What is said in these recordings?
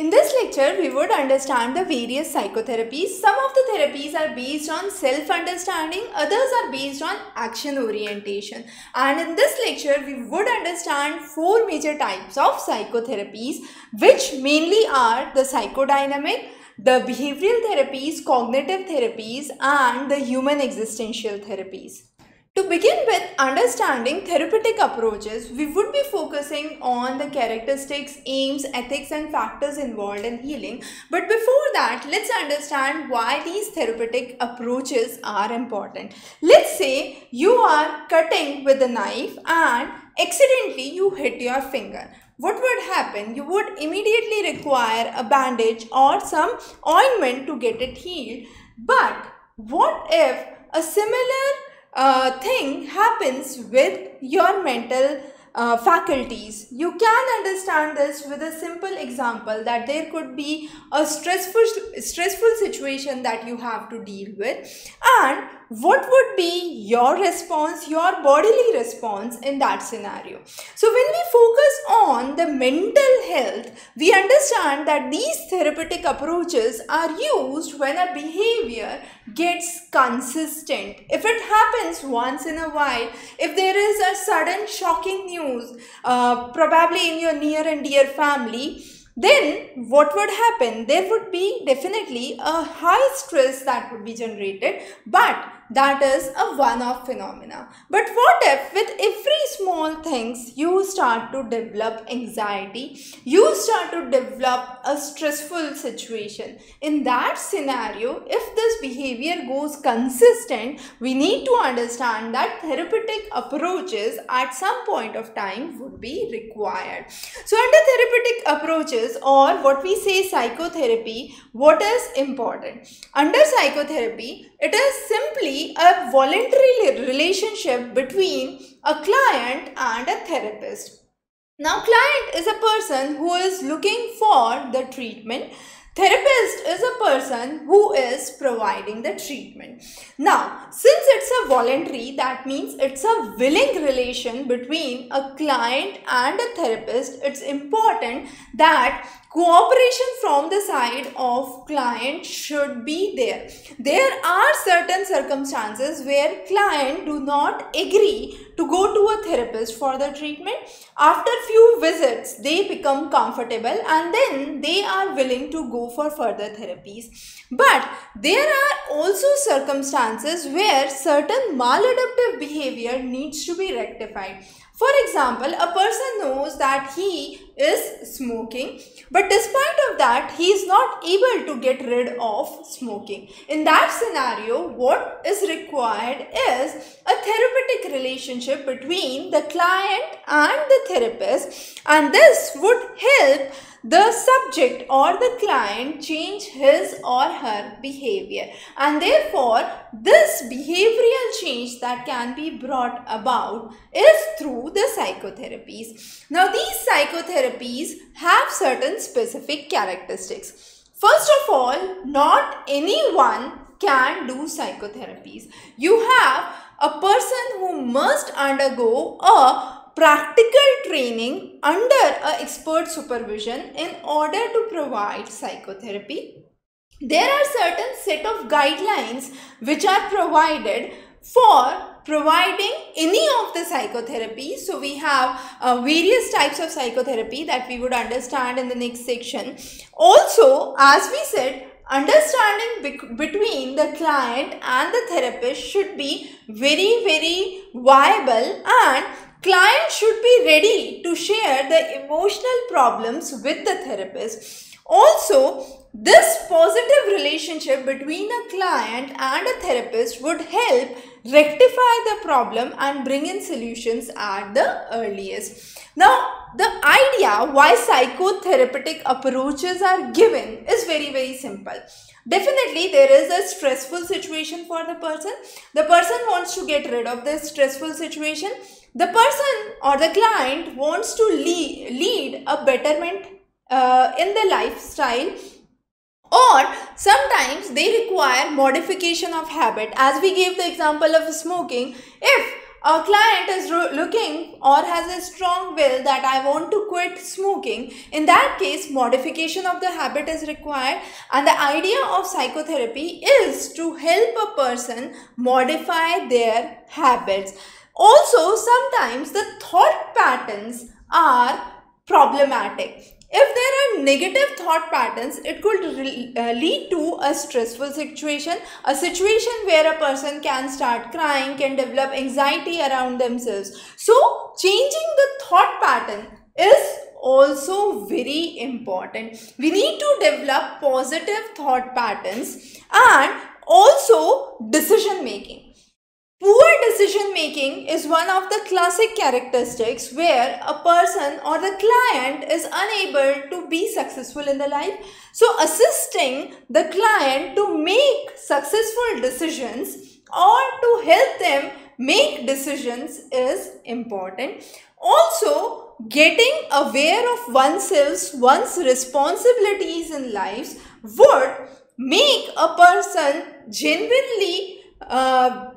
In this lecture, we would understand the various psychotherapies. Some of the therapies are based on self-understanding, others are based on action orientation. And in this lecture, we would understand four major types of psychotherapies, which mainly are the psychodynamic, the behavioral therapies, cognitive therapies, and the human existential therapies. To begin with understanding therapeutic approaches, we would be focusing on the characteristics, aims, ethics and factors involved in healing. But before that, let's understand why these therapeutic approaches are important. Let's say you are cutting with a knife and accidentally you hit your finger. What would happen? You would immediately require a bandage or some ointment to get it healed. But what if a similar uh, thing happens with your mental uh, faculties. You can understand this with a simple example that there could be a stressful stressful situation that you have to deal with and what would be your response, your bodily response in that scenario. So when we focus on the mental health, we understand that these therapeutic approaches are used when a behavior gets consistent. If it happens once in a while, if there is a sudden shocking news, uh, probably in your near and dear family, then what would happen? There would be definitely a high stress that would be generated, but that is a one-off phenomena. But what if with every small things you start to develop anxiety, you start to develop a stressful situation. In that scenario, if this behavior goes consistent, we need to understand that therapeutic approaches at some point of time would be required. So under therapeutic approaches or what we say psychotherapy, what is important? Under psychotherapy, it is simply a voluntary relationship between a client and a therapist. Now, client is a person who is looking for the treatment. Therapist is a person who is providing the treatment. Now, since it's a voluntary, that means it's a willing relation between a client and a therapist. It's important that cooperation from the side of client should be there. There are certain circumstances where client do not agree to go to a therapist for the treatment. After few visits they become comfortable and then they are willing to go for further therapies. But there are also circumstances where certain maladaptive behavior needs to be rectified. For example, a person knows that he is smoking, but despite of that, he is not able to get rid of smoking. In that scenario, what is required is a therapeutic relationship between the client and the therapist and this would help the subject or the client change his or her behavior and therefore this behavioral change that can be brought about is through the psychotherapies. Now these psychotherapies have certain specific characteristics. First of all, not anyone can do psychotherapies. You have a person who must undergo a practical training under a expert supervision in order to provide psychotherapy. There are certain set of guidelines which are provided for providing any of the psychotherapy. So we have uh, various types of psychotherapy that we would understand in the next section. Also, as we said, understanding be between the client and the therapist should be very, very viable and Client should be ready to share the emotional problems with the therapist. Also, this positive relationship between a client and a therapist would help rectify the problem and bring in solutions at the earliest. Now, the idea why psychotherapeutic approaches are given is very, very simple. Definitely, there is a stressful situation for the person. The person wants to get rid of this stressful situation the person or the client wants to lead, lead a betterment uh, in the lifestyle or sometimes they require modification of habit as we gave the example of smoking if a client is looking or has a strong will that I want to quit smoking, in that case, modification of the habit is required. And the idea of psychotherapy is to help a person modify their habits. Also, sometimes the thought patterns are problematic. If there are negative thought patterns, it could uh, lead to a stressful situation, a situation where a person can start crying, can develop anxiety around themselves. So, changing the thought pattern is also very important. We need to develop positive thought patterns and also decision making. Poor decision making is one of the classic characteristics where a person or the client is unable to be successful in the life. So assisting the client to make successful decisions or to help them make decisions is important. Also getting aware of oneself, one's responsibilities in life would make a person genuinely uh,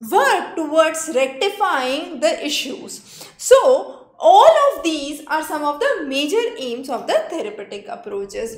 work towards rectifying the issues. So, all of these are some of the major aims of the therapeutic approaches.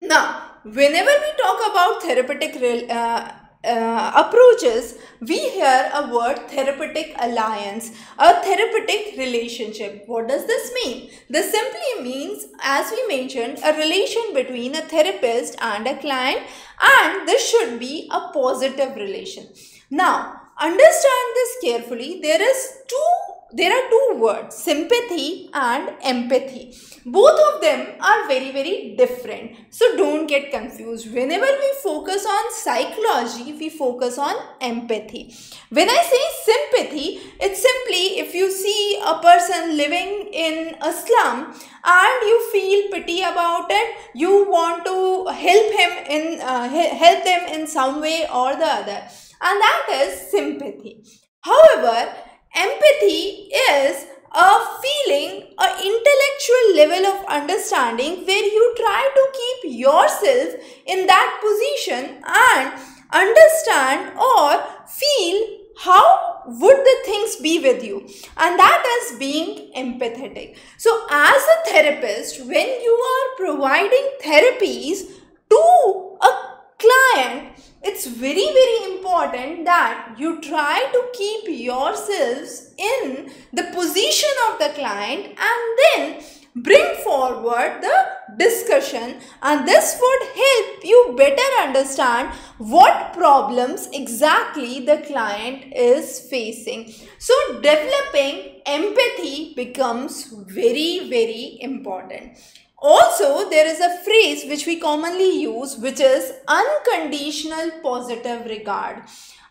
Now, whenever we talk about therapeutic uh, uh, approaches, we hear a word therapeutic alliance, a therapeutic relationship. What does this mean? This simply means, as we mentioned, a relation between a therapist and a client and this should be a positive relation. Now, Understand this carefully. There is two there are two words sympathy and empathy. Both of them are very very different. So don't get confused. Whenever we focus on psychology we focus on empathy. When i say sympathy it's simply if you see a person living in a slum and you feel pity about it you want to help him in uh, help them in some way or the other and that is sympathy. However, empathy is a feeling, an intellectual level of understanding where you try to keep yourself in that position and understand or feel how would the things be with you and that is being empathetic so as a therapist when you are providing therapies to a client it's very very important that you try to keep yourselves in the position of the client and then bring forward the discussion and this would help you better understand what problems exactly the client is facing. So developing empathy becomes very very important. Also, there is a phrase which we commonly use which is unconditional positive regard.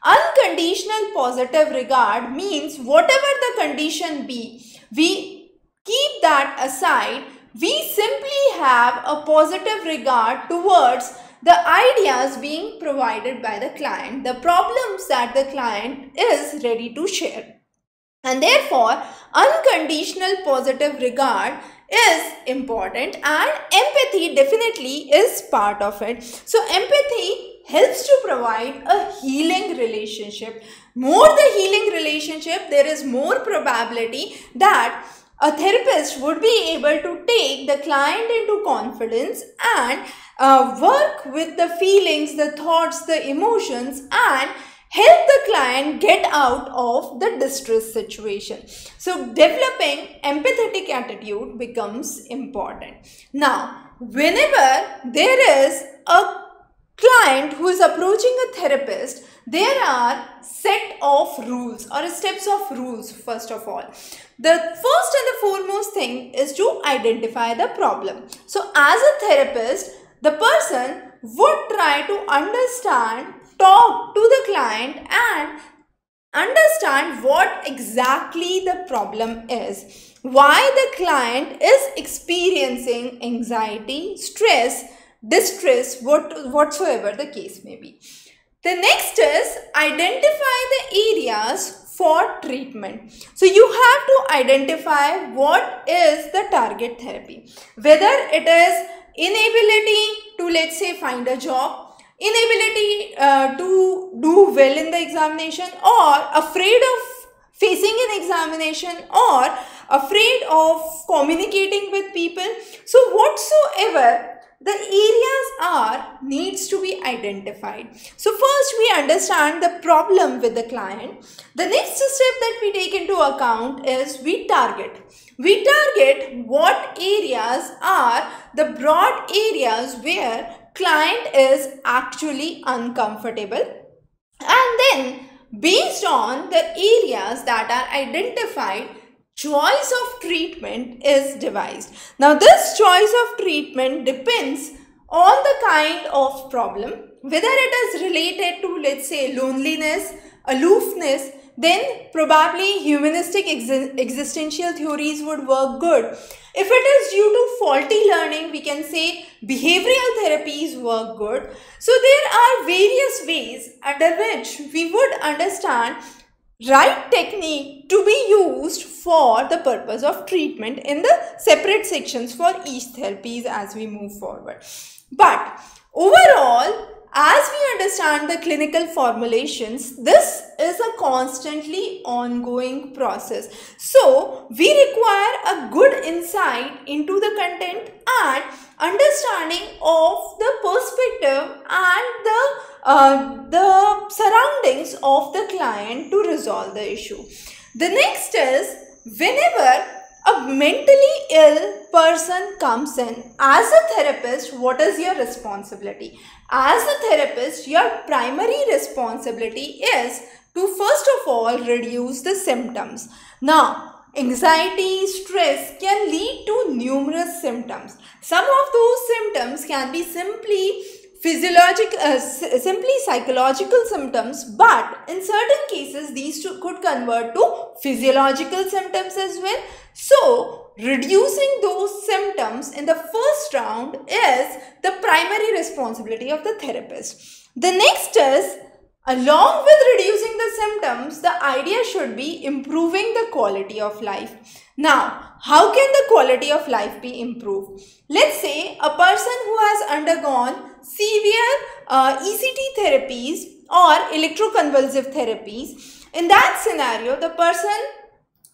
Unconditional positive regard means whatever the condition be, we keep that aside. We simply have a positive regard towards the ideas being provided by the client, the problems that the client is ready to share. And therefore, unconditional positive regard is important and empathy definitely is part of it. So empathy helps to provide a healing relationship. More the healing relationship, there is more probability that a therapist would be able to take the client into confidence and uh, work with the feelings, the thoughts, the emotions and help the client get out of the distress situation. So developing empathetic attitude becomes important. Now, whenever there is a client who is approaching a therapist, there are set of rules or steps of rules first of all. The first and the foremost thing is to identify the problem. So as a therapist, the person would try to understand talk to the client and understand what exactly the problem is. Why the client is experiencing anxiety, stress, distress, what, whatsoever the case may be. The next is identify the areas for treatment. So you have to identify what is the target therapy. Whether it is inability to let's say find a job inability uh, to do well in the examination or afraid of facing an examination or afraid of communicating with people. So whatsoever the areas are needs to be identified. So first we understand the problem with the client. The next step that we take into account is we target. We target what areas are the broad areas where client is actually uncomfortable and then based on the areas that are identified choice of treatment is devised. Now this choice of treatment depends on the kind of problem, whether it is related to let's say loneliness, aloofness, then probably humanistic ex existential theories would work good. If it is due to faulty learning, we can say behavioral therapies work good. So there are various ways under which we would understand right technique to be used for the purpose of treatment in the separate sections for each therapies as we move forward. But overall, as we understand the clinical formulations, this is a constantly ongoing process. So, we require a good insight into the content and understanding of the perspective and the uh, the surroundings of the client to resolve the issue. The next is whenever a mentally ill person comes in as a therapist what is your responsibility as a therapist your primary responsibility is to first of all reduce the symptoms now Anxiety, stress can lead to numerous symptoms. Some of those symptoms can be simply physiological, uh, simply psychological symptoms, but in certain cases, these two could convert to physiological symptoms as well. So, reducing those symptoms in the first round is the primary responsibility of the therapist. The next is Along with reducing the symptoms, the idea should be improving the quality of life. Now, how can the quality of life be improved? Let's say a person who has undergone severe uh, ECT therapies or electroconvulsive therapies. In that scenario, the person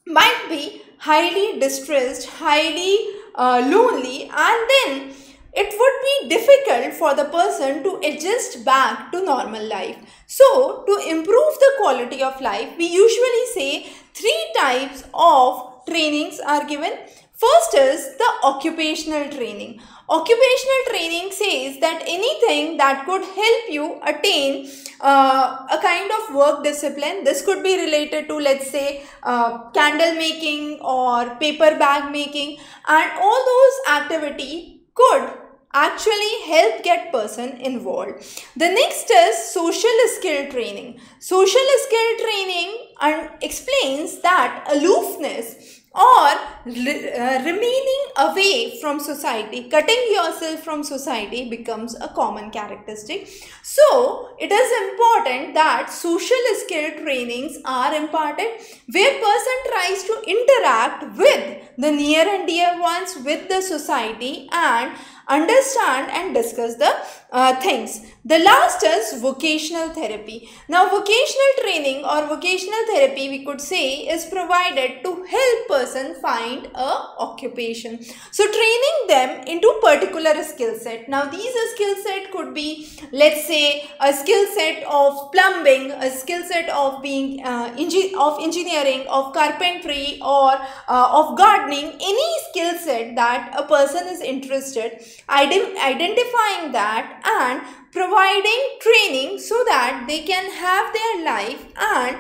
might be highly distressed, highly uh, lonely and then it would be difficult for the person to adjust back to normal life. So, to improve the quality of life, we usually say three types of trainings are given. First is the occupational training. Occupational training says that anything that could help you attain uh, a kind of work discipline, this could be related to let's say uh, candle making or paper bag making and all those activity could actually help get person involved. The next is social skill training. Social skill training and explains that aloofness or uh, remaining away from society, cutting yourself from society becomes a common characteristic. So, it is important that social skill trainings are imparted where person tries to interact with the near and dear ones with the society and understand and discuss the uh, things. The last is vocational therapy. Now vocational training or vocational therapy we could say is provided to help person find a occupation. So training them into particular skill set. Now these skill set could be let's say a skill set of plumbing, a skill set of being uh, of engineering, of carpentry or uh, of gardening, any skill set that a person is interested, ident identifying that and providing training so that they can have their life and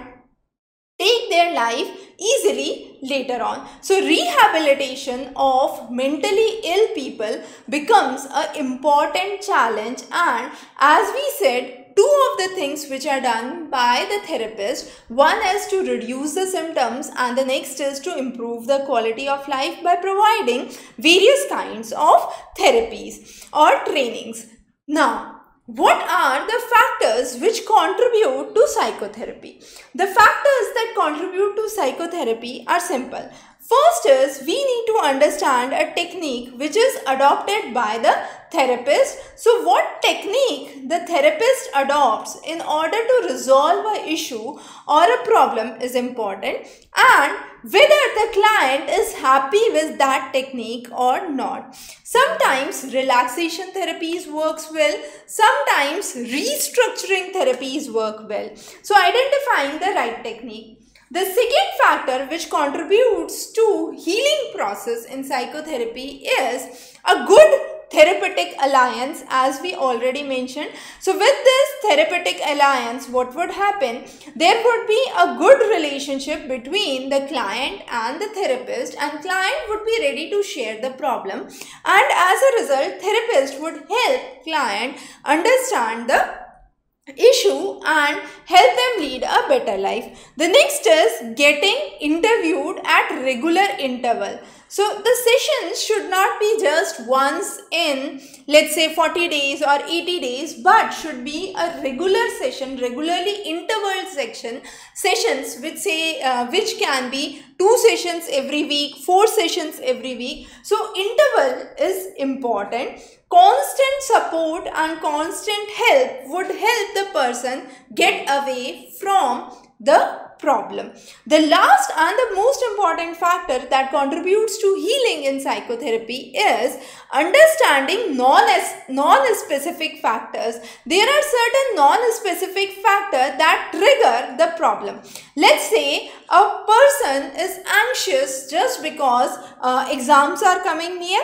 take their life easily later on. So rehabilitation of mentally ill people becomes an important challenge and as we said two of the things which are done by the therapist. One is to reduce the symptoms and the next is to improve the quality of life by providing various kinds of therapies or trainings. Now, what are the factors which contribute to psychotherapy? The factors that contribute to psychotherapy are simple. First is we need to understand a technique which is adopted by the therapist. So what technique the therapist adopts in order to resolve a issue or a problem is important and whether the client is happy with that technique or not. Sometimes relaxation therapies works well, sometimes restructuring therapies work well. So identifying the right technique. The second factor which contributes to healing process in psychotherapy is a good therapeutic alliance as we already mentioned. So with this therapeutic alliance what would happen? There would be a good relationship between the client and the therapist and client would be ready to share the problem and as a result therapist would help client understand the issue and help them lead a better life. The next is getting interviewed at regular interval. So the sessions should not be just once in let's say 40 days or 80 days but should be a regular session regularly interval section sessions which say uh, which can be two sessions every week four sessions every week. So interval is important. Constant support and constant help would help the person get away from the problem. The last and the most important factor that contributes to healing in psychotherapy is understanding non-specific non factors. There are certain non-specific factors that trigger the problem. Let's say a person is anxious just because uh, exams are coming near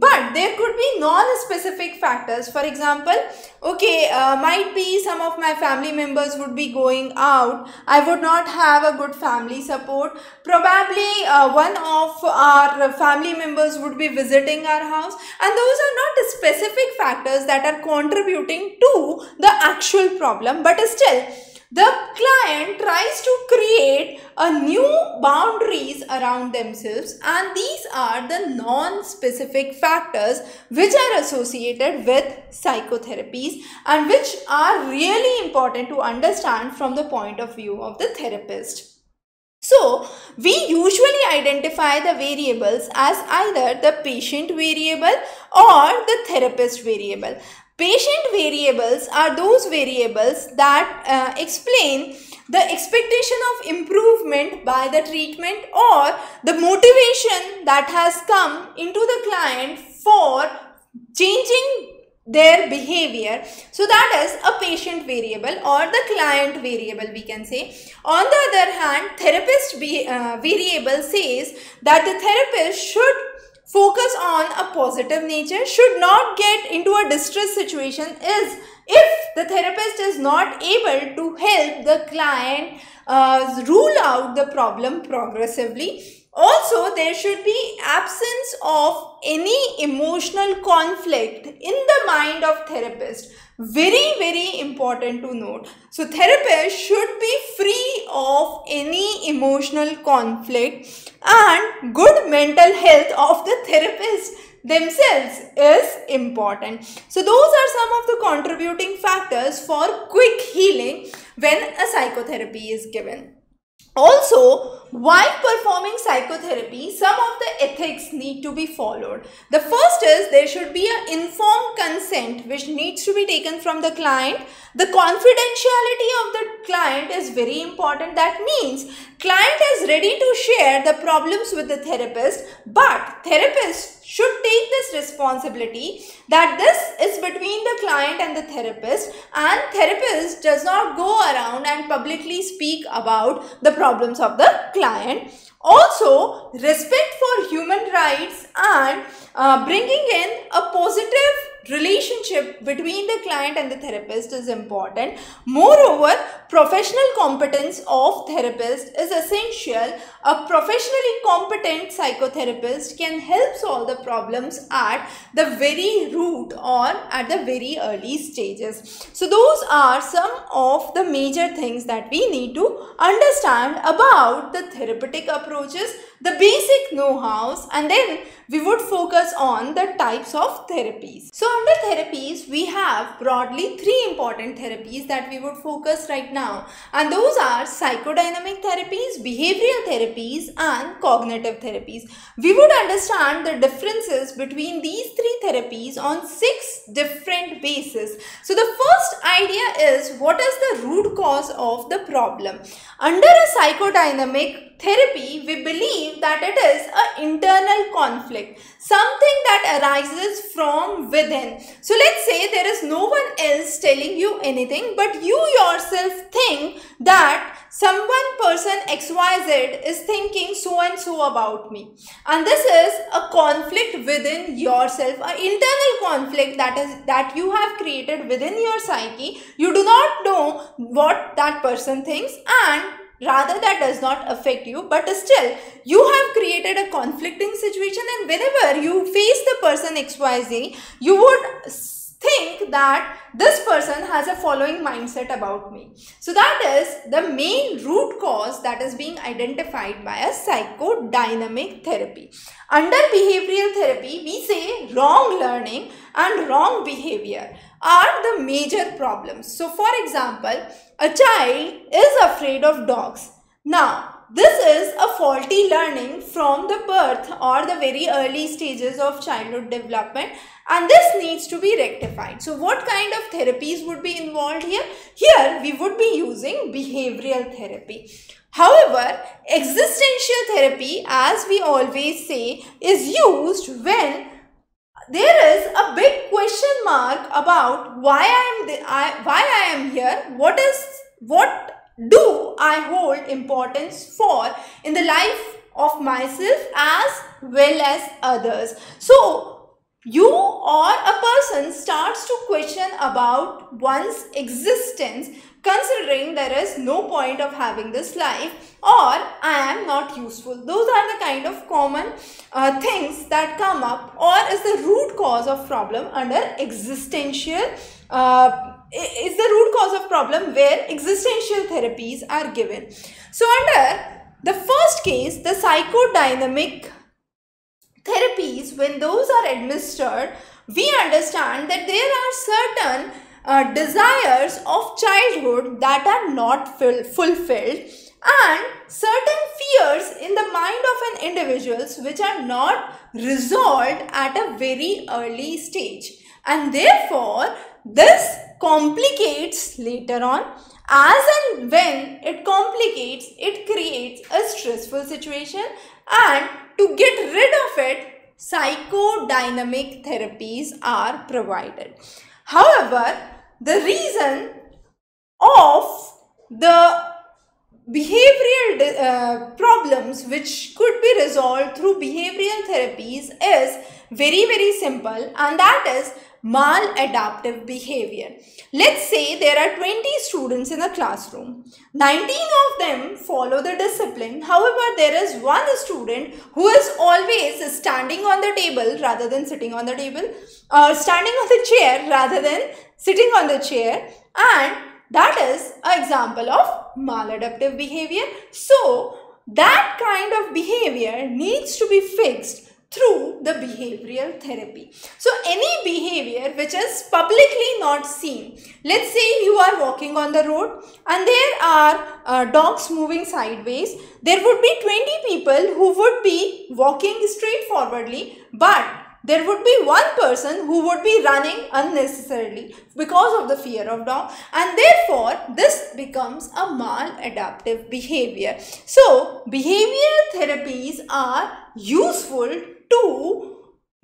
but there could be non-specific factors. For example, okay, uh, might be some of my family members would be going out. I would not have a good family support. Probably uh, one of our family members would be visiting our house. And those are not specific factors that are contributing to the actual problem. But still, the client tries to create a new boundaries around themselves and these are the non-specific factors which are associated with psychotherapies and which are really important to understand from the point of view of the therapist. So, we usually identify the variables as either the patient variable or the therapist variable. Patient variables are those variables that uh, explain the expectation of improvement by the treatment or the motivation that has come into the client for changing their behavior. So that is a patient variable or the client variable we can say. On the other hand, therapist be, uh, variable says that the therapist should focus on a positive nature should not get into a distress situation is if the therapist is not able to help the client uh, rule out the problem progressively. Also there should be absence of any emotional conflict in the mind of therapist very very important to note so therapist should be free of any emotional conflict and good mental health of the therapist themselves is important. So those are some of the contributing factors for quick healing when a psychotherapy is given. Also, while performing psychotherapy, some of the ethics need to be followed. The first is there should be an informed consent which needs to be taken from the client. The confidentiality of the client is very important. That means client is ready to share the problems with the therapist but therapist should take this responsibility that this is between the client and the therapist and therapist does not go around and publicly speak about the problems of the client. Also, respect for human rights and uh, bringing in a positive relationship between the client and the therapist is important. Moreover, professional competence of therapist is essential. A professionally competent psychotherapist can help solve the problems at the very root or at the very early stages. So those are some of the major things that we need to understand about the therapeutic approaches the basic know-hows and then we would focus on the types of therapies. So under therapies, we have broadly three important therapies that we would focus right now and those are psychodynamic therapies, behavioral therapies and cognitive therapies. We would understand the differences between these three therapies on six different bases. So the first idea is what is the root cause of the problem? Under a psychodynamic therapy, we believe that it is an internal conflict, something that arises from within. So let's say there is no one else telling you anything, but you yourself think that someone person XYZ is thinking so and so about me. And this is a conflict within yourself, an internal conflict that is that you have created within your psyche. You do not know what that person thinks and rather that does not affect you but still you have created a conflicting situation and whenever you face the person xyz you would think that this person has a following mindset about me. So that is the main root cause that is being identified by a psychodynamic therapy. Under behavioral therapy, we say wrong learning and wrong behavior are the major problems. So for example, a child is afraid of dogs. Now, this is a faulty learning from the birth or the very early stages of childhood development and this needs to be rectified. So what kind of therapies would be involved here? Here we would be using behavioral therapy. However, existential therapy as we always say is used when there is a big question mark about why I am the, I, why I am here, what is what do I hold importance for in the life of myself as well as others. So, you or a person starts to question about one's existence considering there is no point of having this life or I am not useful. Those are the kind of common uh, things that come up or is the root cause of problem under existential uh, is the root cause of problem where existential therapies are given. So under the first case, the psychodynamic therapies, when those are administered, we understand that there are certain uh, desires of childhood that are not fulfilled and certain fears in the mind of an individuals which are not resolved at a very early stage and therefore this complicates later on. As and when it complicates, it creates a stressful situation and to get rid of it, psychodynamic therapies are provided. However, the reason of the behavioral uh, problems which could be resolved through behavioral therapies is very very simple and that is maladaptive behavior. Let's say there are 20 students in a classroom. 19 of them follow the discipline. However, there is one student who is always standing on the table rather than sitting on the table, or uh, standing on the chair rather than sitting on the chair and that is an example of maladaptive behavior. So, that kind of behavior needs to be fixed through the behavioral therapy. So any behavior which is publicly not seen. Let's say you are walking on the road and there are uh, dogs moving sideways. There would be 20 people who would be walking straightforwardly but there would be one person who would be running unnecessarily because of the fear of dog and therefore this becomes a maladaptive behavior. So behavioral therapies are useful to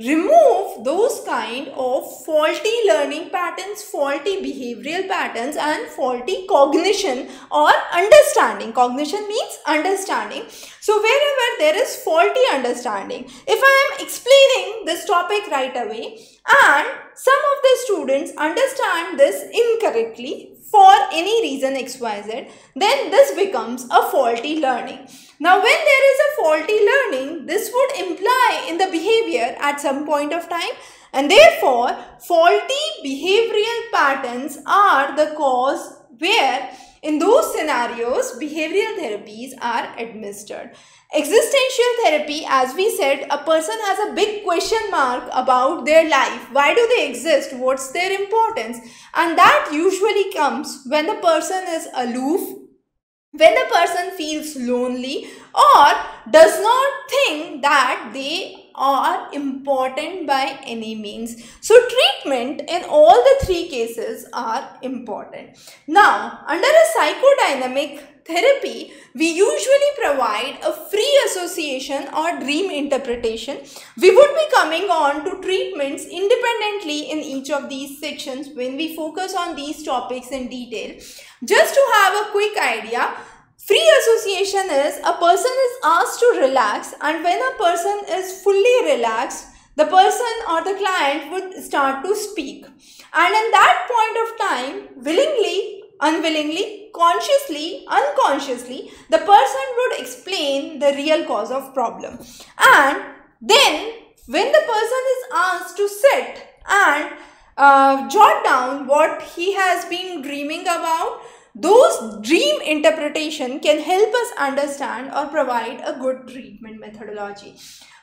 remove those kind of faulty learning patterns, faulty behavioral patterns and faulty cognition or understanding. Cognition means understanding. So wherever there is faulty understanding, if I am explaining this topic right away and some of the students understand this incorrectly for any reason xyz, then this becomes a faulty learning. Now when there is a faulty learning, this would imply in the behavior at some point of time and therefore faulty behavioral patterns are the cause where In those scenarios, behavioral therapies are administered. Existential therapy, as we said, a person has a big question mark about their life. Why do they exist? What's their importance? And that usually comes when the person is aloof, when the person feels lonely or does not think that they are important by any means. So treatment in all the three cases are important. Now under a psychodynamic therapy, we usually provide a free association or dream interpretation. We would be coming on to treatments independently in each of these sections when we focus on these topics in detail. Just to have a quick idea, Free association is a person is asked to relax and when a person is fully relaxed, the person or the client would start to speak. And in that point of time, willingly, unwillingly, consciously, unconsciously, the person would explain the real cause of problem. And then when the person is asked to sit and uh, jot down what he has been dreaming about, those dream interpretation can help us understand or provide a good treatment methodology.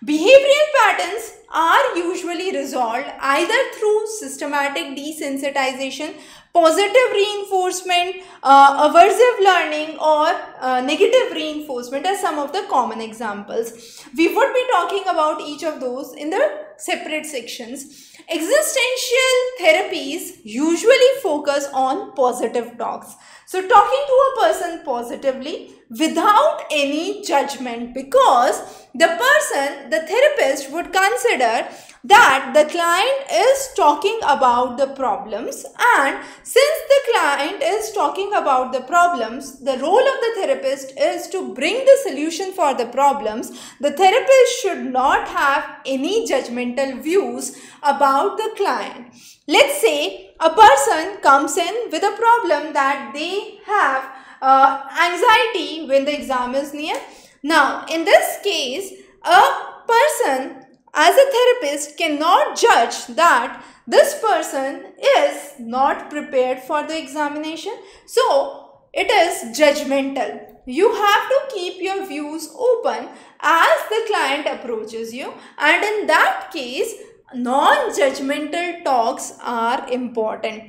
Behavioral patterns are usually resolved either through systematic desensitization, positive reinforcement, uh, aversive learning or uh, negative reinforcement are some of the common examples. We would be talking about each of those in the separate sections. Existential therapies usually focus on positive talks. So talking to a person positively without any judgment because the person, the therapist would consider that the client is talking about the problems and since the client is talking about the problems, the role of the therapist is to bring the solution for the problems. The therapist should not have any judgmental views about the client. Let's say a person comes in with a problem that they have uh, anxiety when the exam is near. Now, in this case, a person as a therapist cannot judge that this person is not prepared for the examination. So, it is judgmental. You have to keep your views open as the client approaches you and in that case, non-judgmental talks are important.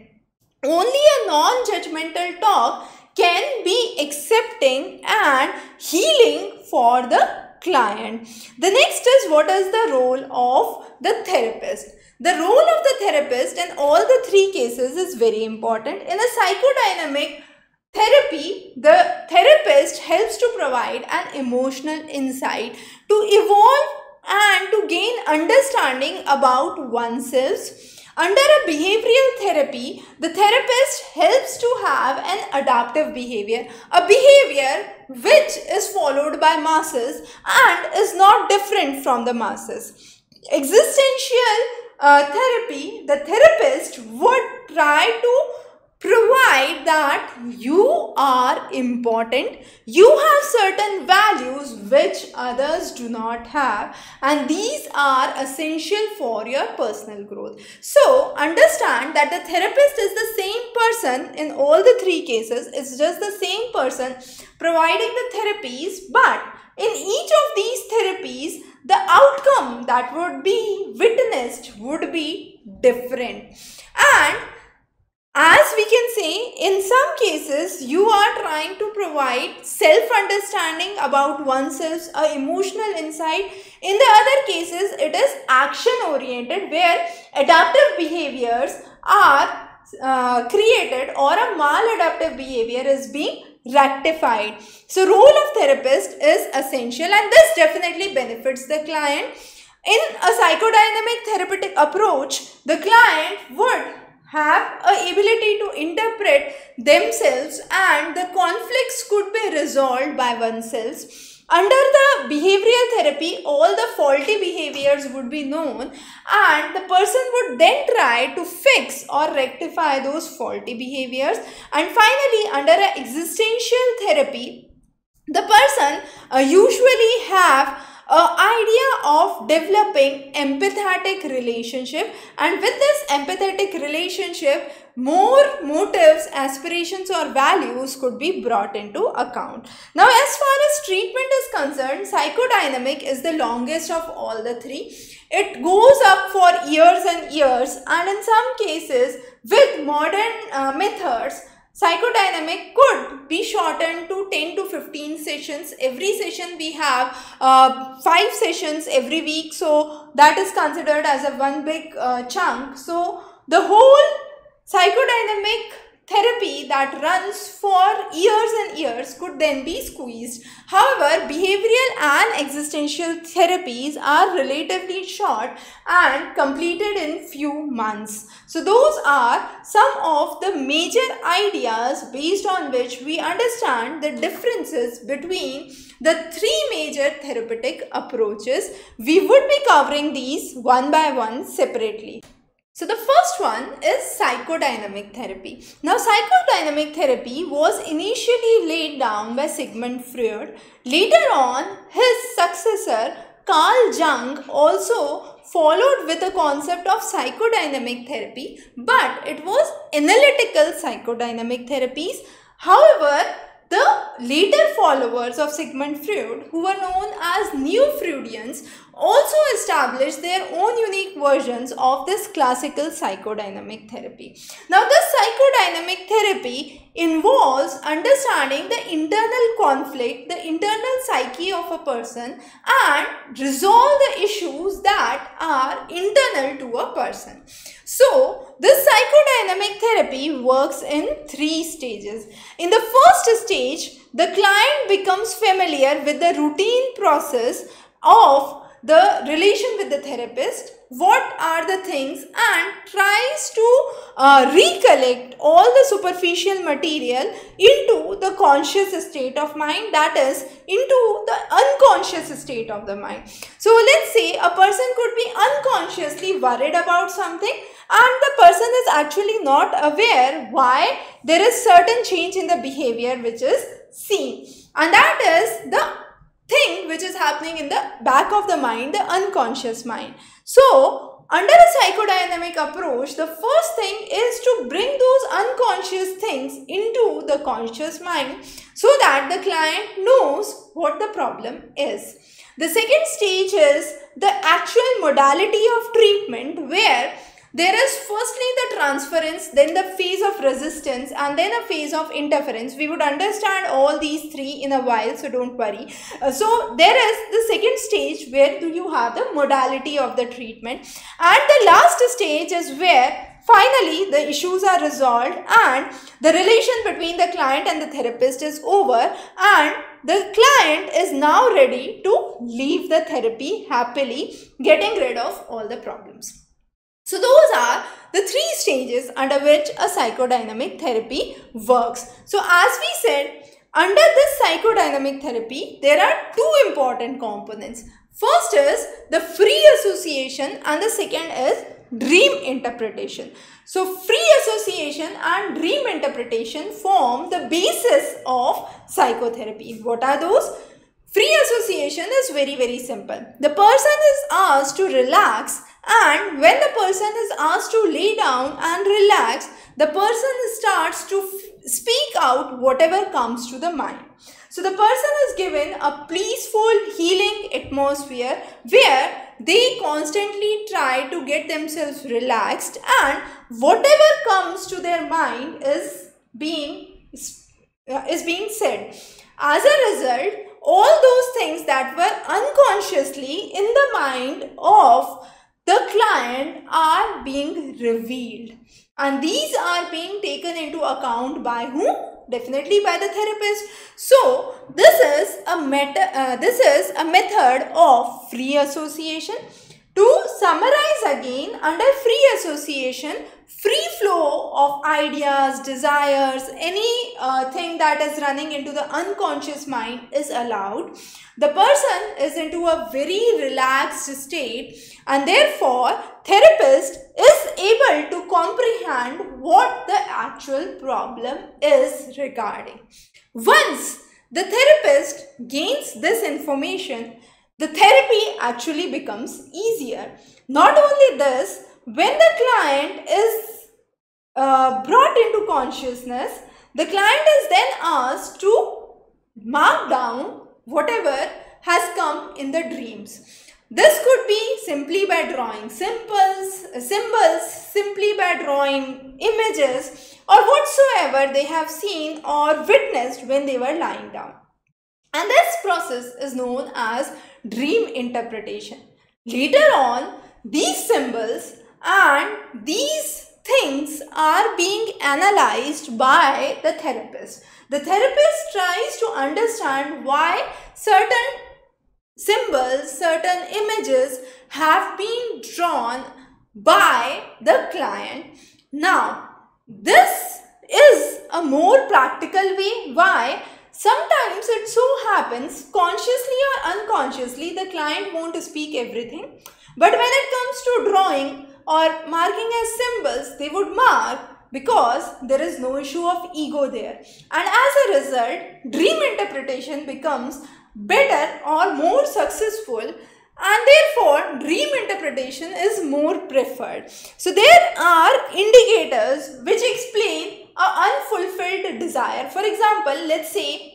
Only a non-judgmental talk can be accepting and healing for the client. The next is what is the role of the therapist. The role of the therapist in all the three cases is very important. In a psychodynamic therapy, the therapist helps to provide an emotional insight to evolve and to gain understanding about oneself under a behavioral therapy, the therapist helps to have an adaptive behavior, a behavior which is followed by masses and is not different from the masses. Existential uh, therapy, the therapist would try to provide that you are important. You have certain values which others do not have and these are essential for your personal growth. So understand that the therapist is the same person in all the three cases. It's just the same person providing the therapies but in each of these therapies the outcome that would be witnessed would be different. And as we can say, in some cases, you are trying to provide self-understanding about oneself, a emotional insight. In the other cases, it is action-oriented where adaptive behaviors are uh, created or a maladaptive behavior is being rectified. So, role of therapist is essential and this definitely benefits the client. In a psychodynamic therapeutic approach, the client would have a ability to interpret themselves and the conflicts could be resolved by oneself. Under the behavioral therapy, all the faulty behaviors would be known and the person would then try to fix or rectify those faulty behaviors. And finally, under an existential therapy, the person uh, usually have a idea of developing empathetic relationship and with this empathetic relationship more motives, aspirations or values could be brought into account. Now as far as treatment is concerned, psychodynamic is the longest of all the three. It goes up for years and years and in some cases with modern uh, methods, psychodynamic could be shortened to 10 to 15 sessions. Every session we have uh, five sessions every week. So that is considered as a one big uh, chunk. So the whole psychodynamic therapy that runs for years and years could then be squeezed. However, behavioral and existential therapies are relatively short and completed in few months. So those are some of the major ideas based on which we understand the differences between the three major therapeutic approaches. We would be covering these one by one separately. So the first one is psychodynamic therapy. Now psychodynamic therapy was initially laid down by Sigmund Freud. Later on, his successor Carl Jung also followed with the concept of psychodynamic therapy, but it was analytical psychodynamic therapies. However, the later followers of Sigmund Freud, who were known as Neo Freudians, also established their own unique versions of this classical psychodynamic therapy. Now, this psychodynamic therapy involves understanding the internal conflict, the internal psyche of a person and resolve the issues that are internal to a person. So, this psychodynamic therapy works in three stages. In the first stage, the client becomes familiar with the routine process of the relation with the therapist, what are the things and tries to uh, recollect all the superficial material into the conscious state of mind that is into the unconscious state of the mind. So let's say a person could be unconsciously worried about something and the person is actually not aware why there is certain change in the behavior which is seen and that is the thing which is happening in the back of the mind, the unconscious mind. So, under a psychodynamic approach, the first thing is to bring those unconscious things into the conscious mind so that the client knows what the problem is. The second stage is the actual modality of treatment where there is firstly the transference, then the phase of resistance and then a phase of interference. We would understand all these three in a while so don't worry. Uh, so there is the second stage where do you have the modality of the treatment and the last stage is where Finally, the issues are resolved and the relation between the client and the therapist is over and the client is now ready to leave the therapy happily, getting rid of all the problems. So those are the three stages under which a psychodynamic therapy works. So as we said, under this psychodynamic therapy, there are two important components. First is the free association and the second is dream interpretation. So free association and dream interpretation form the basis of psychotherapy. What are those? Free association is very very simple. The person is asked to relax and when the person is asked to lay down and relax, the person starts to speak out whatever comes to the mind. So the person is given a peaceful healing atmosphere where they constantly try to get themselves relaxed and whatever comes to their mind is being uh, is being said. As a result, all those things that were unconsciously in the mind of the client are being revealed. And these are being taken into account by whom definitely by the therapist. So this is a meta uh, this is a method of free association to summarize again under free association free flow of ideas, desires, any uh, thing that is running into the unconscious mind is allowed. The person is into a very relaxed state and therefore therapist is able to comprehend what the actual problem is regarding. Once the therapist gains this information, the therapy actually becomes easier. Not only this, when the client is uh, brought into consciousness, the client is then asked to mark down whatever has come in the dreams. This could be simply by drawing symbols, symbols, simply by drawing images or whatsoever they have seen or witnessed when they were lying down. And this process is known as dream interpretation. Later on, these symbols and these things are being analyzed by the therapist. The therapist tries to understand why certain symbols, certain images have been drawn by the client. Now, this is a more practical way. Why? Sometimes it so happens, consciously or unconsciously, the client won't speak everything. But when it comes to drawing or marking as symbols, they would mark because there is no issue of ego there. And as a result, dream interpretation becomes better or more successful and therefore dream interpretation is more preferred. So there are indicators which explain a unfulfilled desire. For example, let's say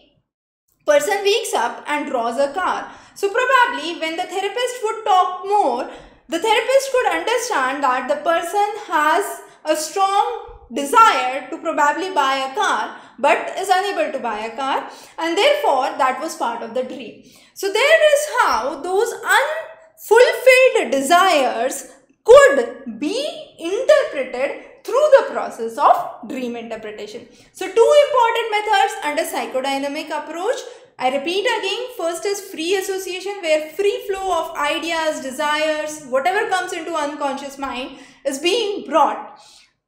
person wakes up and draws a car. So probably when the therapist would talk more, the therapist could understand that the person has a strong desire to probably buy a car but is unable to buy a car and therefore that was part of the dream. So there is how those unfulfilled desires could be interpreted through the process of dream interpretation. So two important methods under psychodynamic approach. I repeat again, first is free association where free flow of ideas, desires, whatever comes into unconscious mind is being brought.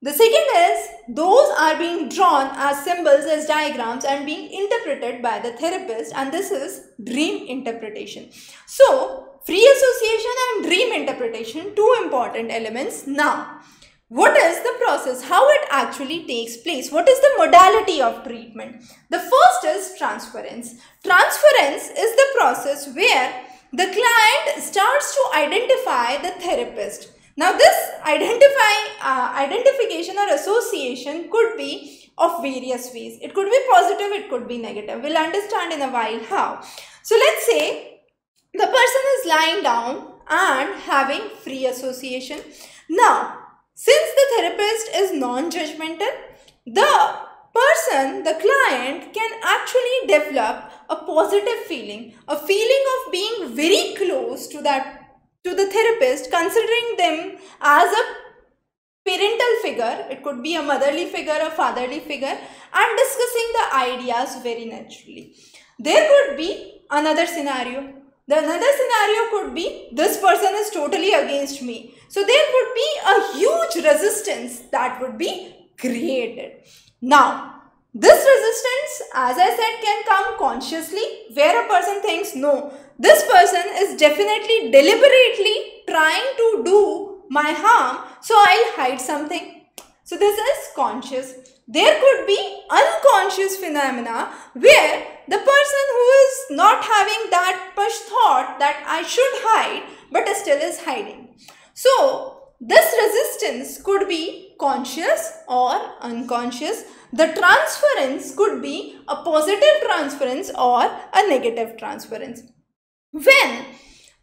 The second is those are being drawn as symbols as diagrams and being interpreted by the therapist and this is dream interpretation. So free association and dream interpretation two important elements. Now what is the process? How it actually takes place? What is the modality of treatment? The first is transference. Transference is the process where the client starts to identify the therapist now this identify, uh, identification or association could be of various ways. It could be positive, it could be negative. We'll understand in a while how. So let's say the person is lying down and having free association. Now, since the therapist is non-judgmental, the person, the client can actually develop a positive feeling, a feeling of being very close to that to the therapist considering them as a parental figure. It could be a motherly figure a fatherly figure and discussing the ideas very naturally. There could be another scenario. The another scenario could be this person is totally against me so there would be a huge resistance that would be created now this resistance as i said can come consciously where a person thinks no this person is definitely deliberately trying to do my harm, so I'll hide something. So this is conscious. There could be unconscious phenomena where the person who is not having that much thought that I should hide but still is hiding. So this resistance could be conscious or unconscious. The transference could be a positive transference or a negative transference. When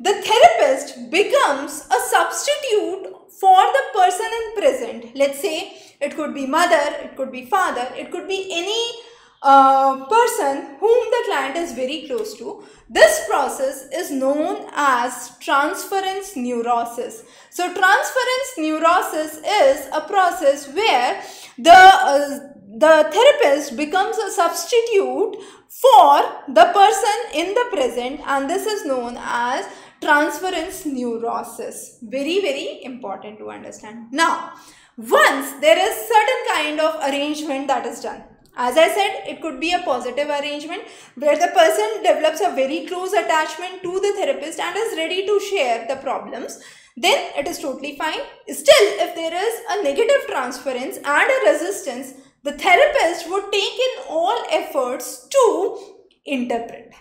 the therapist becomes a substitute for the person in present, let's say it could be mother, it could be father, it could be any person whom the client is very close to. This process is known as transference neurosis. So transference neurosis is a process where the uh, the therapist becomes a substitute for the person in the present and this is known as transference neurosis. Very, very important to understand. Now, once there is certain kind of arrangement that is done. As I said, it could be a positive arrangement where the person develops a very close attachment to the therapist and is ready to share the problems then it is totally fine. Still, if there is a negative transference and a resistance, the therapist would take in all efforts to interpret.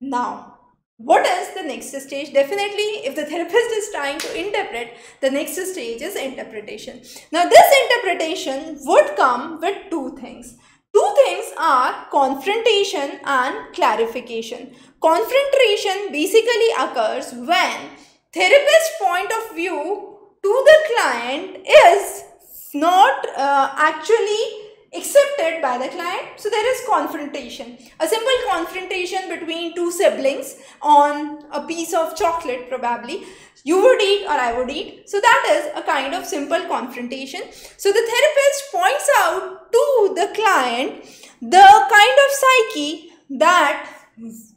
Now, what is the next stage? Definitely, if the therapist is trying to interpret, the next stage is interpretation. Now, this interpretation would come with two things. Two things are confrontation and clarification. Confrontation basically occurs when therapist point of view to the client is not uh, actually accepted by the client. So there is confrontation. A simple confrontation between two siblings on a piece of chocolate probably. You would eat or I would eat. So that is a kind of simple confrontation. So the therapist points out to the client the kind of psyche that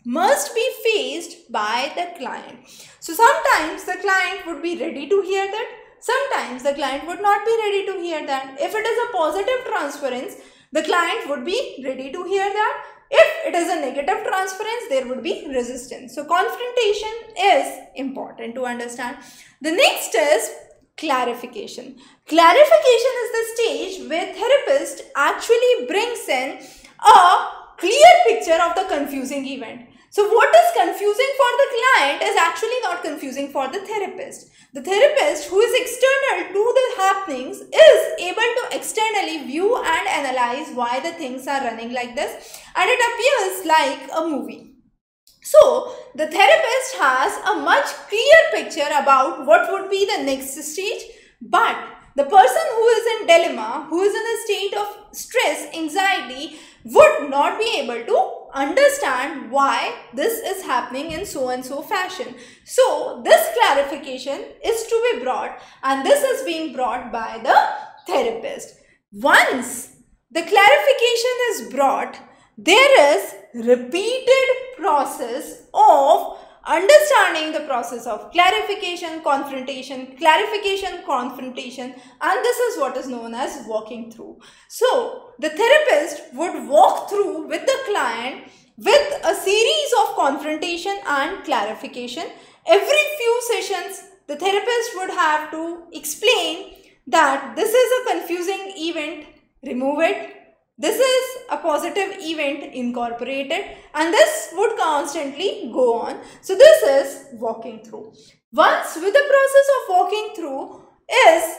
must be faced by the client. So sometimes the client would be ready to hear that Sometimes the client would not be ready to hear that. If it is a positive transference, the client would be ready to hear that. If it is a negative transference, there would be resistance. So confrontation is important to understand. The next is clarification. Clarification is the stage where therapist actually brings in a clear picture of the confusing event. So what is confusing for the client is actually not confusing for the therapist. The therapist who is external to the happenings is able to externally view and analyze why the things are running like this and it appears like a movie. So, the therapist has a much clear picture about what would be the next stage but the person who is in dilemma, who is in a state of stress, anxiety would not be able to understand why this is happening in so and so fashion. So this clarification is to be brought and this is being brought by the therapist. Once the clarification is brought, there is repeated process of understanding the process of clarification, confrontation, clarification, confrontation and this is what is known as walking through. So, the therapist would walk through with the client with a series of confrontation and clarification. Every few sessions, the therapist would have to explain that this is a confusing event, remove it, this is a positive event incorporated and this would constantly go on. So this is walking through. Once with the process of walking through is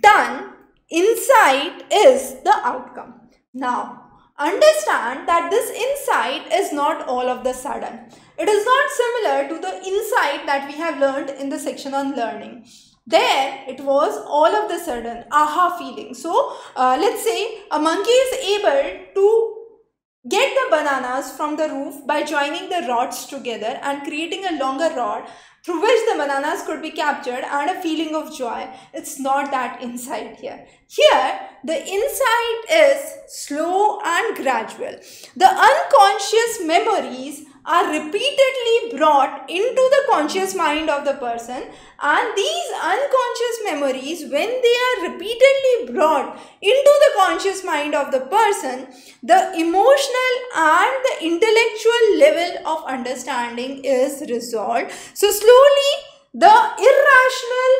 done, insight is the outcome. Now understand that this insight is not all of the sudden. It is not similar to the insight that we have learned in the section on learning there it was all of the sudden aha feeling so uh, let's say a monkey is able to get the bananas from the roof by joining the rods together and creating a longer rod through which the bananas could be captured and a feeling of joy. It's not that insight here. Here, the insight is slow and gradual. The unconscious memories are repeatedly brought into the conscious mind of the person and these unconscious memories when they are repeatedly brought into the conscious mind of the person the emotional and the intellectual level of understanding is resolved. So slowly the irrational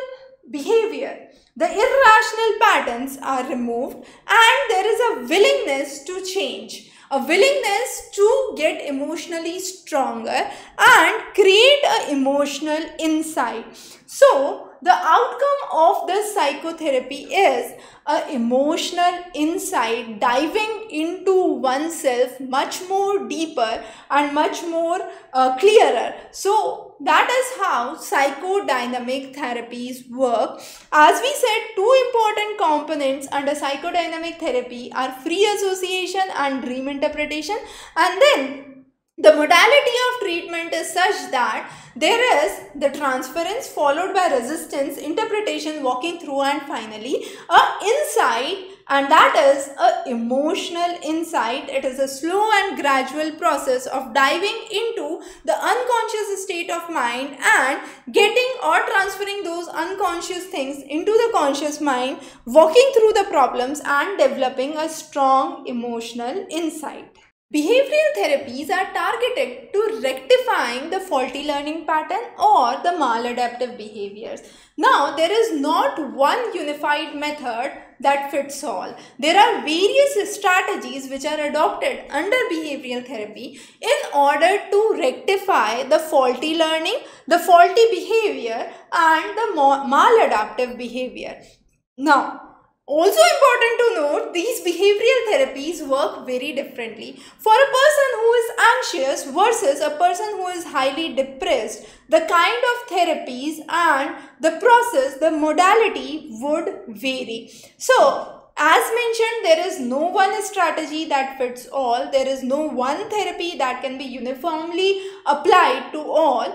behavior the irrational patterns are removed and there is a willingness to change a willingness to get emotionally stronger and create an emotional insight. So, the outcome of the psychotherapy is a emotional insight diving into oneself much more deeper and much more uh, clearer so that is how psychodynamic therapies work. As we said two important components under psychodynamic therapy are free association and dream interpretation. And then the modality of treatment is such that there is the transference followed by resistance, interpretation, walking through and finally a insight and that is a emotional insight. It is a slow and gradual process of diving into the unconscious state of mind and getting or transferring those unconscious things into the conscious mind, walking through the problems and developing a strong emotional insight. Behavioral therapies are targeted to rectifying the faulty learning pattern or the maladaptive behaviors. Now, there is not one unified method that fits all. There are various strategies which are adopted under behavioral therapy in order to rectify the faulty learning, the faulty behavior and the maladaptive behavior. Now, also important to note, these behavioral therapies work very differently. For a person who is anxious versus a person who is highly depressed, the kind of therapies and the process, the modality would vary. So, as mentioned, there is no one strategy that fits all. There is no one therapy that can be uniformly applied to all.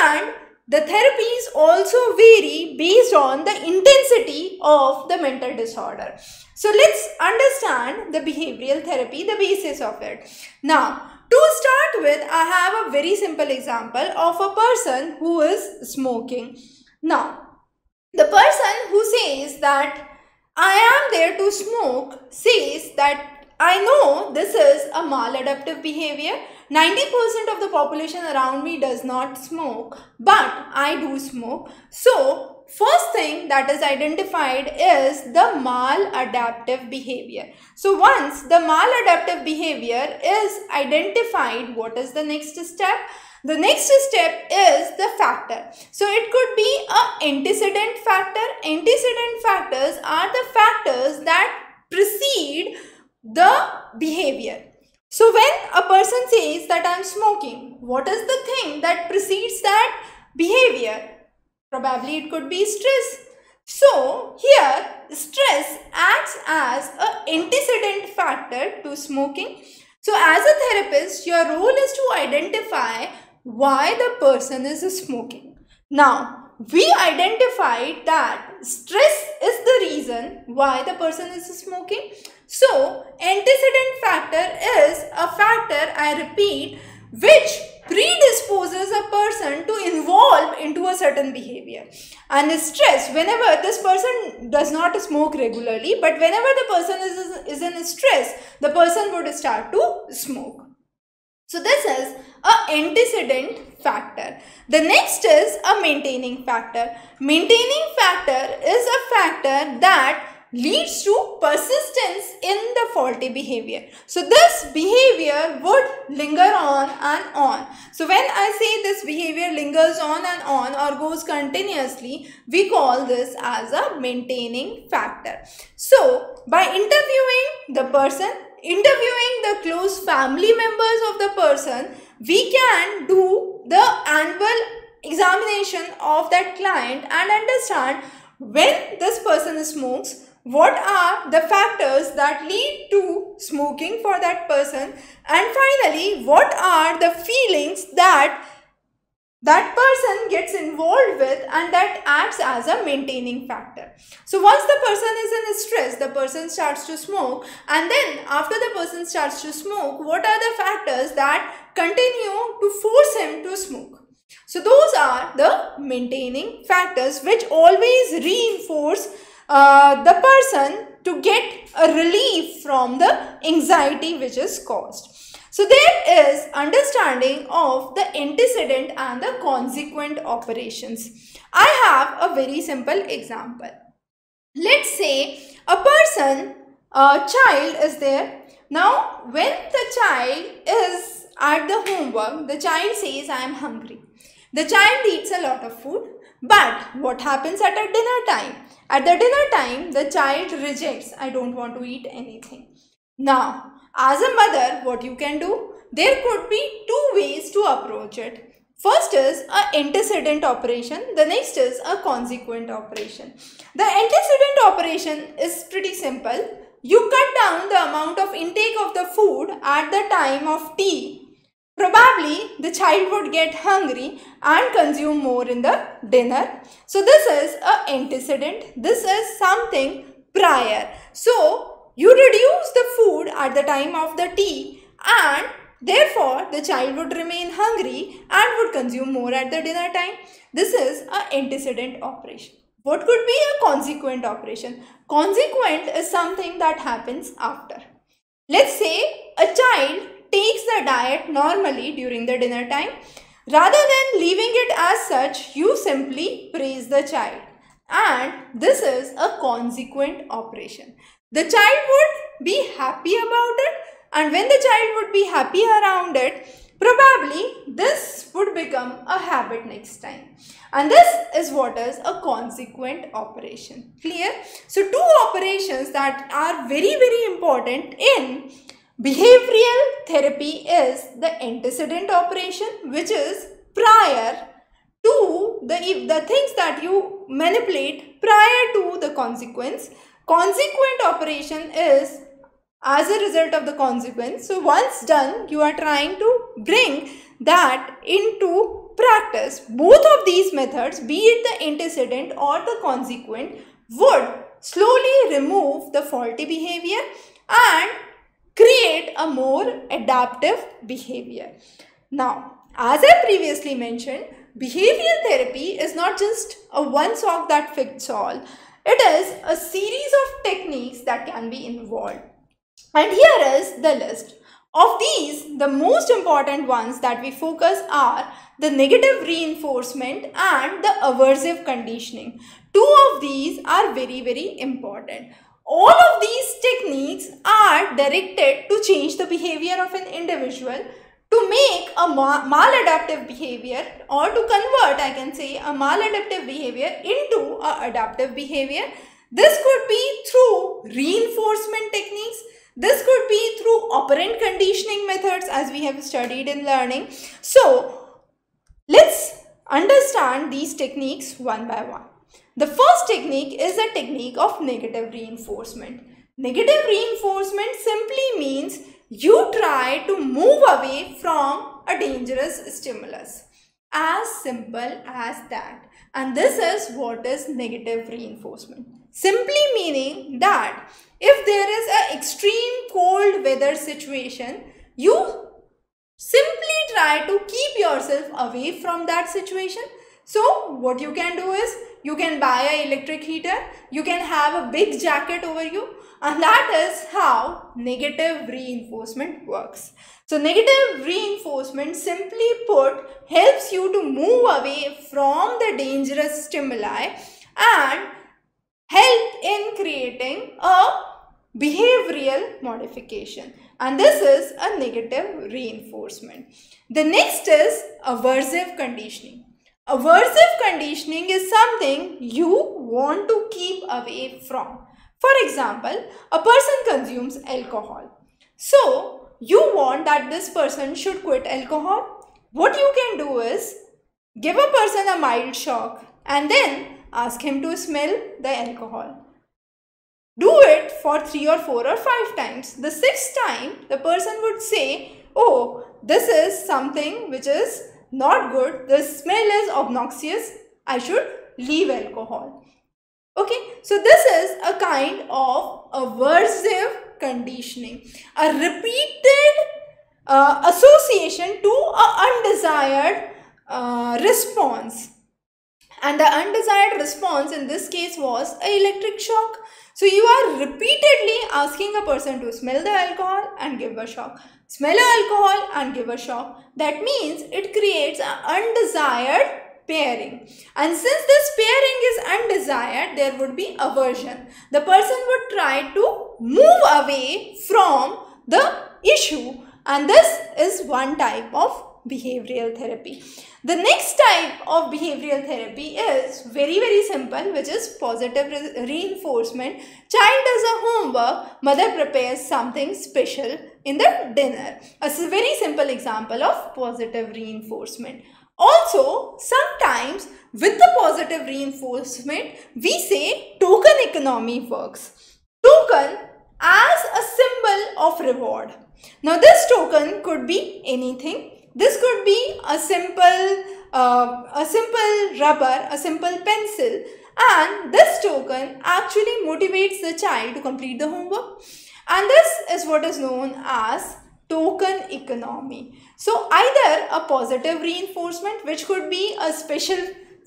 And the therapies also vary based on the intensity of the mental disorder. So let's understand the behavioral therapy, the basis of it. Now, to start with, I have a very simple example of a person who is smoking. Now, the person who says that I am there to smoke says that I know this is a maladaptive behavior 90% of the population around me does not smoke, but I do smoke. So, first thing that is identified is the maladaptive behavior. So, once the maladaptive behavior is identified, what is the next step? The next step is the factor. So, it could be a antecedent factor. Antecedent factors are the factors that precede the behavior. So when a person says that I am smoking, what is the thing that precedes that behavior? Probably it could be stress. So here stress acts as an antecedent factor to smoking. So as a therapist, your role is to identify why the person is smoking. Now, we identified that stress is the reason why the person is smoking. So, antecedent factor is a factor, I repeat, which predisposes a person to involve into a certain behavior. And stress, whenever this person does not smoke regularly, but whenever the person is, is in stress, the person would start to smoke. So this is a antecedent factor. The next is a maintaining factor. Maintaining factor is a factor that leads to persistence in the faulty behavior. So this behavior would linger on and on. So when I say this behavior lingers on and on or goes continuously, we call this as a maintaining factor. So by interviewing the person, interviewing the close family members of the person, we can do the annual examination of that client and understand when this person smokes what are the factors that lead to smoking for that person and finally what are the feelings that that person gets involved with and that acts as a maintaining factor. So once the person is in stress, the person starts to smoke and then after the person starts to smoke, what are the factors that continue to force him to smoke? So those are the maintaining factors which always reinforce uh, the person to get a relief from the anxiety which is caused. So there is understanding of the antecedent and the consequent operations. I have a very simple example. Let's say a person, a child is there. Now when the child is at the homework, the child says I am hungry. The child eats a lot of food. But what happens at a dinner time? At the dinner time, the child rejects, I don't want to eat anything. Now, as a mother, what you can do? There could be two ways to approach it. First is a antecedent operation, the next is a consequent operation. The antecedent operation is pretty simple. You cut down the amount of intake of the food at the time of tea Probably the child would get hungry and consume more in the dinner. So this is a antecedent. This is something prior. So you reduce the food at the time of the tea and therefore the child would remain hungry and would consume more at the dinner time. This is an antecedent operation. What could be a consequent operation? Consequent is something that happens after. Let's say a child takes the diet normally during the dinner time. Rather than leaving it as such, you simply praise the child. And this is a consequent operation. The child would be happy about it and when the child would be happy around it, probably this would become a habit next time. And this is what is a consequent operation. Clear? So two operations that are very very important in behavioral therapy is the antecedent operation which is prior to the, the things that you manipulate prior to the consequence. Consequent operation is as a result of the consequence. So once done, you are trying to bring that into practice. Both of these methods, be it the antecedent or the consequent, would slowly remove the faulty behavior and create a more adaptive behavior. Now, as I previously mentioned, behavioral therapy is not just a one sock that fits all. It is a series of techniques that can be involved. And here is the list. Of these, the most important ones that we focus are the negative reinforcement and the aversive conditioning. Two of these are very, very important. All of these techniques are directed to change the behavior of an individual to make a maladaptive behavior or to convert, I can say, a maladaptive behavior into a adaptive behavior. This could be through reinforcement techniques this could be through operant conditioning methods as we have studied in learning. So, let's understand these techniques one by one. The first technique is a technique of negative reinforcement. Negative reinforcement simply means you try to move away from a dangerous stimulus. As simple as that. And this is what is negative reinforcement. Simply meaning that if there is an extreme cold weather situation, you simply try to keep yourself away from that situation. So what you can do is you can buy an electric heater, you can have a big jacket over you and that is how negative reinforcement works. So negative reinforcement simply put helps you to move away from the dangerous stimuli and help in creating a behavioral modification and this is a negative reinforcement. The next is aversive conditioning. Aversive conditioning is something you want to keep away from. For example, a person consumes alcohol. So, you want that this person should quit alcohol. What you can do is give a person a mild shock and then ask him to smell the alcohol. Do it for three or four or five times. The sixth time, the person would say, Oh, this is something which is not good. The smell is obnoxious. I should leave alcohol. Okay, so this is a kind of aversive conditioning, a repeated uh, association to an undesired uh, response and the undesired response in this case was a electric shock. So you are repeatedly asking a person to smell the alcohol and give a shock. Smell alcohol and give a shock. That means it creates an undesired pairing. And since this pairing is undesired, there would be aversion. The person would try to move away from the issue and this is one type of behavioral therapy. The next type of behavioral therapy is very very simple which is positive re reinforcement. Child does a homework, mother prepares something special in the dinner. A very simple example of positive reinforcement. Also, sometimes with the positive reinforcement, we say token economy works. Token as a symbol of reward. Now, this token could be anything this could be a simple, uh, a simple rubber, a simple pencil and this token actually motivates the child to complete the homework and this is what is known as token economy. So either a positive reinforcement which could be a special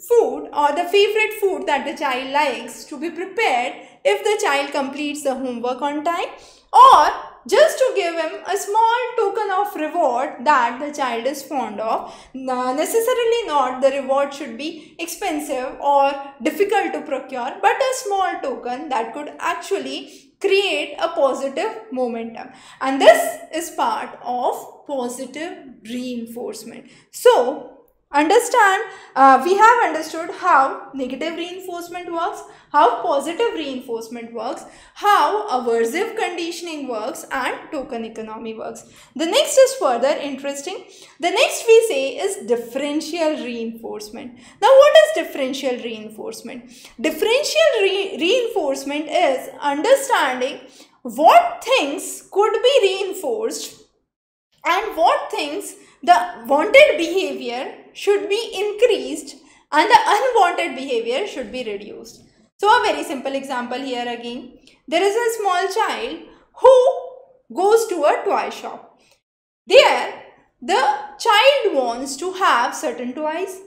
food or the favorite food that the child likes to be prepared if the child completes the homework on time or just to give him a small token of reward that the child is fond of. necessarily not the reward should be expensive or difficult to procure but a small token that could actually create a positive momentum and this is part of positive reinforcement. So understand uh, we have understood how negative reinforcement works how positive reinforcement works how aversive conditioning works and token economy works. The next is further interesting. The next we say is differential reinforcement. Now what is differential reinforcement? Differential re reinforcement is understanding what things could be reinforced and what things the wanted behavior should be increased and the unwanted behavior should be reduced. So a very simple example here again. There is a small child who goes to a toy shop. There the child wants to have certain toys.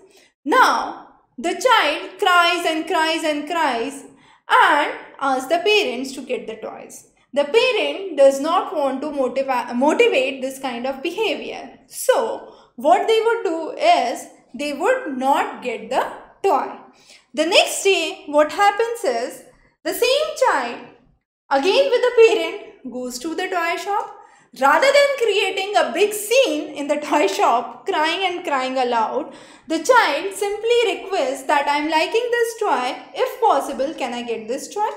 Now the child cries and cries and cries and asks the parents to get the toys. The parent does not want to motiva motivate this kind of behavior. So, what they would do is they would not get the toy. The next day, what happens is the same child, again with the parent, goes to the toy shop. Rather than creating a big scene in the toy shop, crying and crying aloud, the child simply requests that I'm liking this toy. If possible, can I get this toy?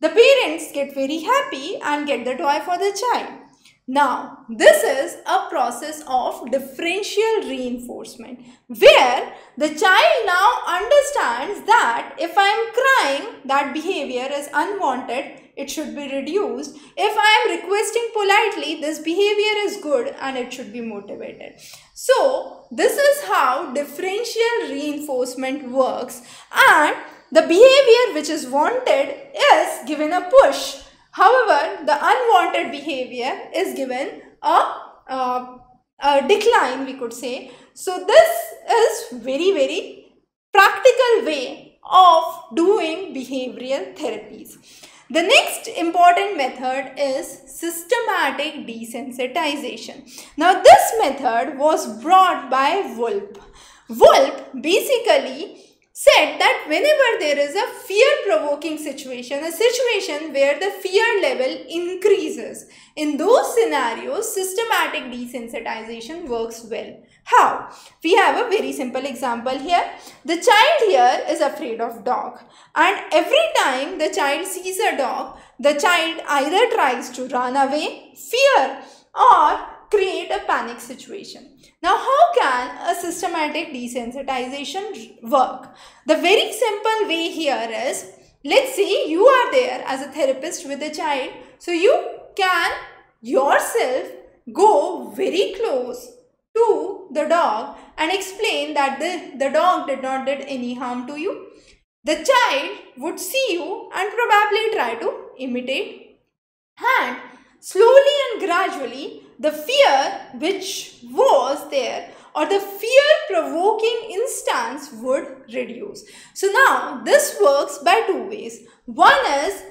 The parents get very happy and get the toy for the child. Now, this is a process of differential reinforcement where the child now understands that if I am crying, that behavior is unwanted, it should be reduced. If I am requesting politely, this behavior is good and it should be motivated. So, this is how differential reinforcement works and the behavior which is wanted is given a push. However, the unwanted behavior is given a, a, decline we could say. So this is very very practical way of doing behavioral therapies. The next important method is systematic desensitization. Now this method was brought by Wolpe. Wolpe basically said that whenever there is a fear provoking situation, a situation where the fear level increases, in those scenarios, systematic desensitization works well. How? We have a very simple example here. The child here is afraid of dog and every time the child sees a dog, the child either tries to run away, fear or create a panic situation. Now, how can a systematic desensitization work? The very simple way here is, let's say you are there as a therapist with a child. So, you can yourself go very close to the dog and explain that the, the dog did not did any harm to you. The child would see you and probably try to imitate. And slowly and gradually, the fear which was there or the fear provoking instance would reduce. So now this works by two ways. One is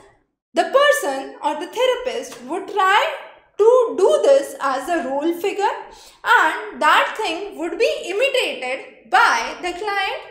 the person or the therapist would try to do this as a role figure and that thing would be imitated by the client.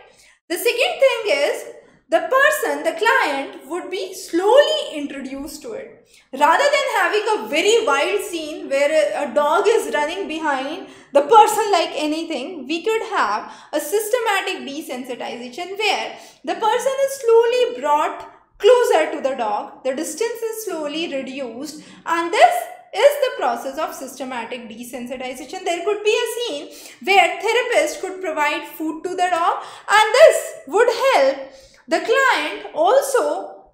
The second thing is the person, the client would be slowly introduced to it. Rather than having a very wild scene where a, dog is running behind the person like anything, we could have a systematic desensitization where the person is slowly brought closer to the dog, the distance is slowly reduced and this is the process of systematic desensitization. There could be a scene where therapist could provide food to the dog and this would help the client also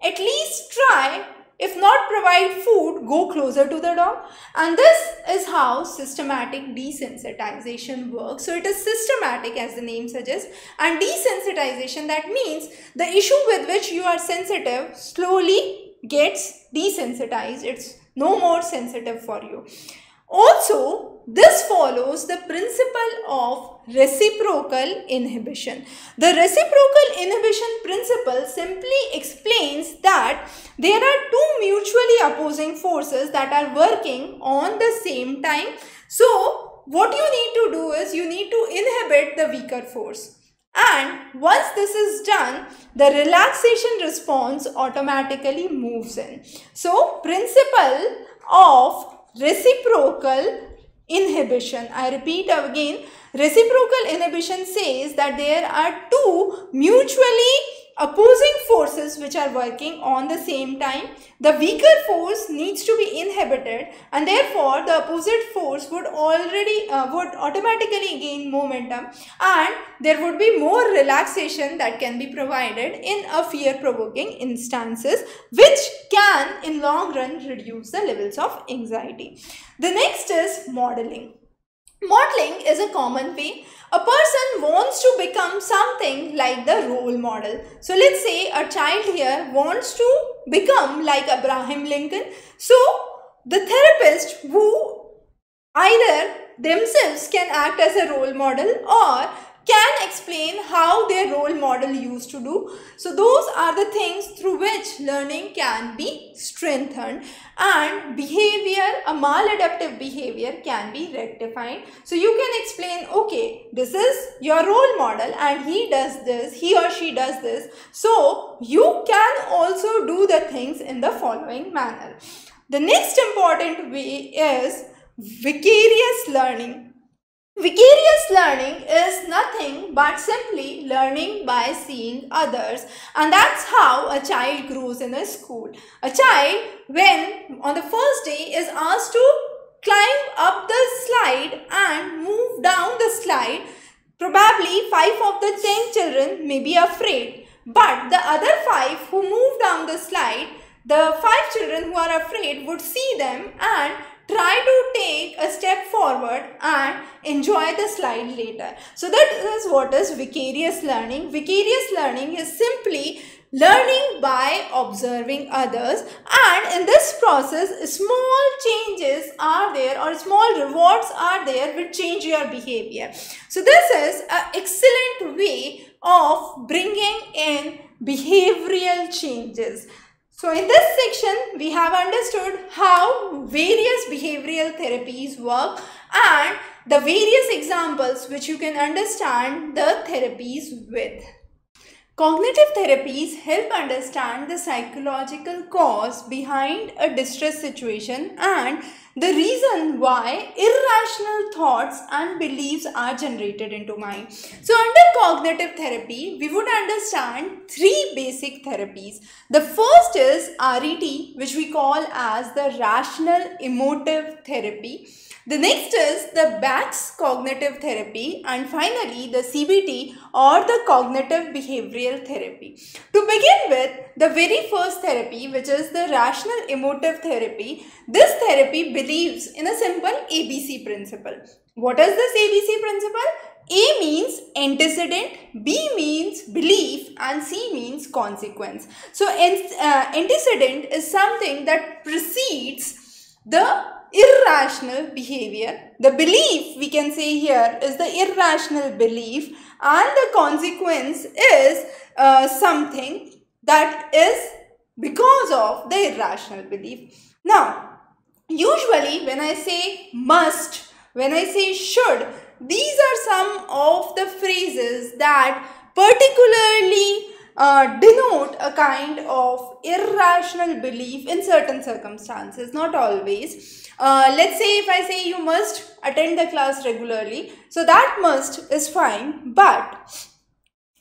at least try if not provide food go closer to the dog and this is how systematic desensitization works. So it is systematic as the name suggests. And desensitization that means the issue with which you are sensitive slowly gets desensitized. It's no more sensitive for you Also, this follows the principle of reciprocal inhibition. The reciprocal inhibition principle simply explains that there are two mutually opposing forces that are working on the same time. So, what you need to do is you need to inhibit the weaker force. And once this is done, the relaxation response automatically moves in. So, principle of reciprocal inhibition. I repeat again, reciprocal inhibition says that there are two mutually opposing forces which are working on the same time. The weaker force needs to be inhibited and therefore the opposite force would already uh, would automatically gain momentum and there would be more relaxation that can be provided in a fear provoking instances which can in long run reduce the levels of anxiety. The next is modeling. Modeling is a common way a person wants to become something like the role model. So let's say a child here wants to become like Abraham Lincoln. So the therapist who either themselves can act as a role model or can explain how their role model used to do. So those are the things through which learning can be strengthened and behavior, a maladaptive behavior can be rectified. So you can explain, okay, this is your role model and he does this, he or she does this. So you can also do the things in the following manner. The next important way is vicarious learning Vicarious learning is nothing but simply learning by seeing others and that's how a child grows in a school. A child when on the first day is asked to climb up the slide and move down the slide probably 5 of the 10 children may be afraid but the other 5 who move down the slide the 5 children who are afraid would see them and try to take a step forward and enjoy the slide later. So that is what is vicarious learning. Vicarious learning is simply learning by observing others and in this process small changes are there or small rewards are there which change your behavior. So this is an excellent way of bringing in behavioral changes. So in this section, we have understood how various behavioral therapies work and the various examples which you can understand the therapies with. Cognitive therapies help understand the psychological cause behind a distress situation and the reason why irrational thoughts and beliefs are generated into mind. So under cognitive therapy, we would understand three basic therapies. The first is RET, which we call as the rational emotive therapy. The next is the Beck's cognitive therapy and finally the CBT or the cognitive behavioral therapy. To begin with, the very first therapy which is the rational emotive therapy, this therapy believes in a simple ABC principle. What is this ABC principle? A means antecedent, B means belief and C means consequence. So uh, antecedent is something that precedes the irrational behavior. The belief we can say here is the irrational belief and the consequence is uh, something that is because of the irrational belief. Now, usually when I say must, when I say should, these are some of the phrases that particularly uh, denote a kind of irrational belief in certain circumstances, not always. Uh, let's say if I say you must attend the class regularly, so that must is fine, but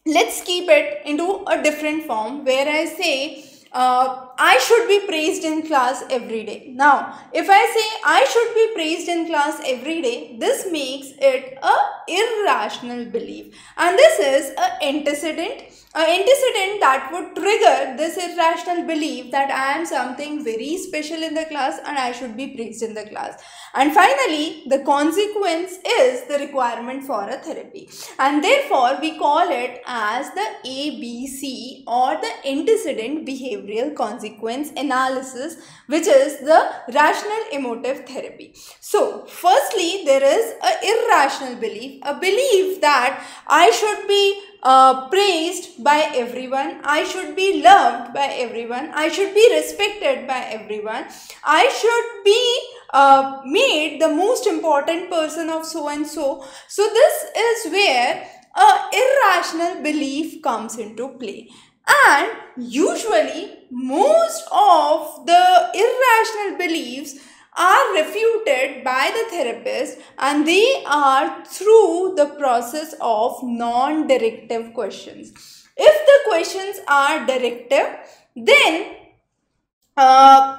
let's keep it into a different form where I say uh, I should be praised in class every day. Now, if I say I should be praised in class every day, this makes it a irrational belief. And this is a antecedent antecedent that would trigger this irrational belief that I am something very special in the class and I should be praised in the class. And finally, the consequence is the requirement for a therapy. And therefore, we call it as the ABC or the antecedent behavioral consequence analysis, which is the rational emotive therapy. So, firstly, there is a irrational belief, a belief that I should be uh, praised by everyone. I should be loved by everyone. I should be respected by everyone. I should be uh, made the most important person of so and so. So this is where a irrational belief comes into play. And usually most of the irrational beliefs are refuted by the therapist and they are through the process of non-directive questions. If the questions are directive, then uh,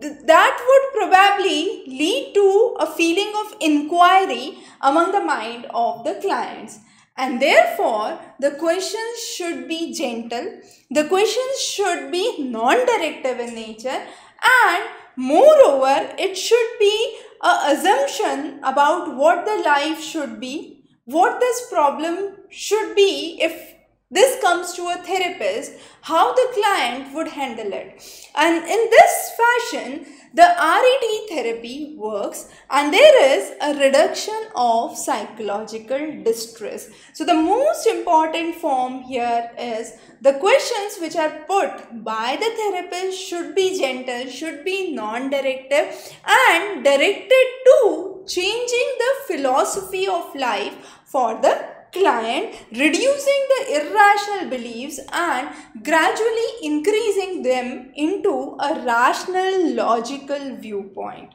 th that would probably lead to a feeling of inquiry among the mind of the clients. And therefore, the questions should be gentle, the questions should be non-directive in nature and moreover, it should be an assumption about what the life should be, what this problem should be if this comes to a therapist, how the client would handle it. And in this fashion, the RET therapy works and there is a reduction of psychological distress. So the most important form here is the questions which are put by the therapist should be gentle, should be non-directive and directed to changing the philosophy of life for the client, reducing the irrational beliefs and gradually increasing them into a rational logical viewpoint.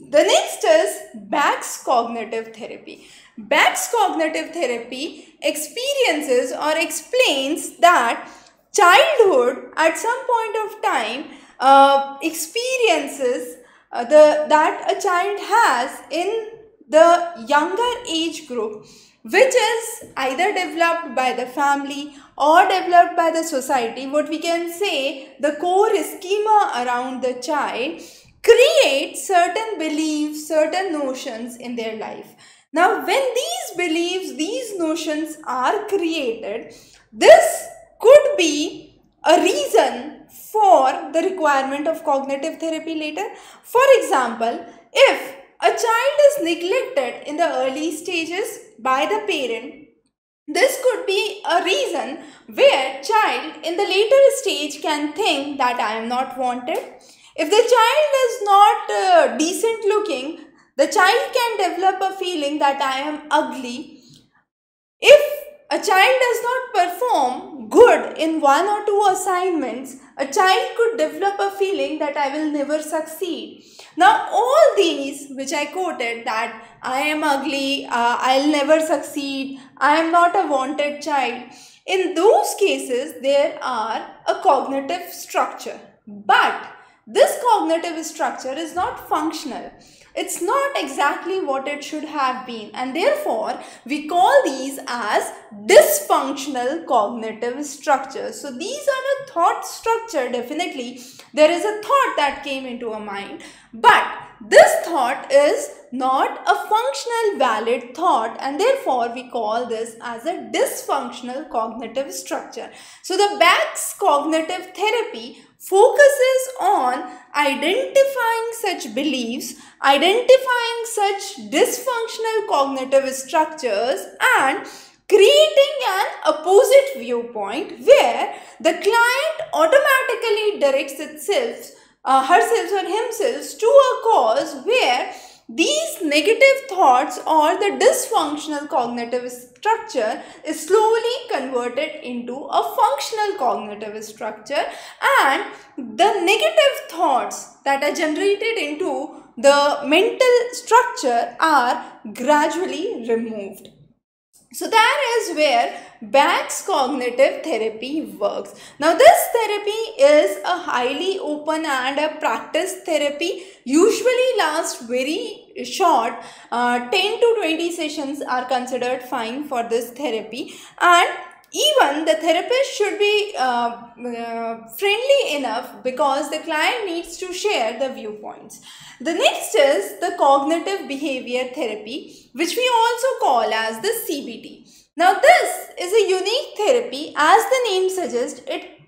The next is Beck's cognitive therapy. Beck's cognitive therapy experiences or explains that childhood at some point of time uh, experiences uh, the that a child has in the younger age group which is either developed by the family or developed by the society. What we can say the core schema around the child create certain beliefs certain notions in their life. Now when these beliefs these notions are created this could be a reason for the requirement of cognitive therapy later. For example if a child is neglected in the early stages by the parent. This could be a reason where child in the later stage can think that I am not wanted. If the child is not uh, decent looking, the child can develop a feeling that I am ugly. If a child does not perform good in one or two assignments, a child could develop a feeling that I will never succeed. Now, all these which I quoted that I am ugly, uh, I'll never succeed, I am not a wanted child. In those cases, there are a cognitive structure. But this cognitive structure is not functional. It's not exactly what it should have been and therefore we call these as dysfunctional cognitive structures. So these are a thought structure definitely. There is a thought that came into a mind but this thought is not a functional valid thought and therefore we call this as a dysfunctional cognitive structure. So the Beck's cognitive therapy focuses on identifying such beliefs, identifying such dysfunctional cognitive structures and creating an opposite viewpoint where the client automatically directs itself, uh, herself or himself to a cause where these negative thoughts or the dysfunctional cognitive structure is slowly converted into a functional cognitive structure and the negative thoughts that are generated into the mental structure are gradually removed. So that is where Beck's cognitive therapy works. Now this therapy is a highly open and a practice therapy. Usually lasts very short. Uh, 10 to 20 sessions are considered fine for this therapy. And even the therapist should be uh, uh, friendly enough because the client needs to share the viewpoints. The next is the cognitive behavior therapy, which we also call as the CBT. Now, this is a unique therapy, as the name suggests, it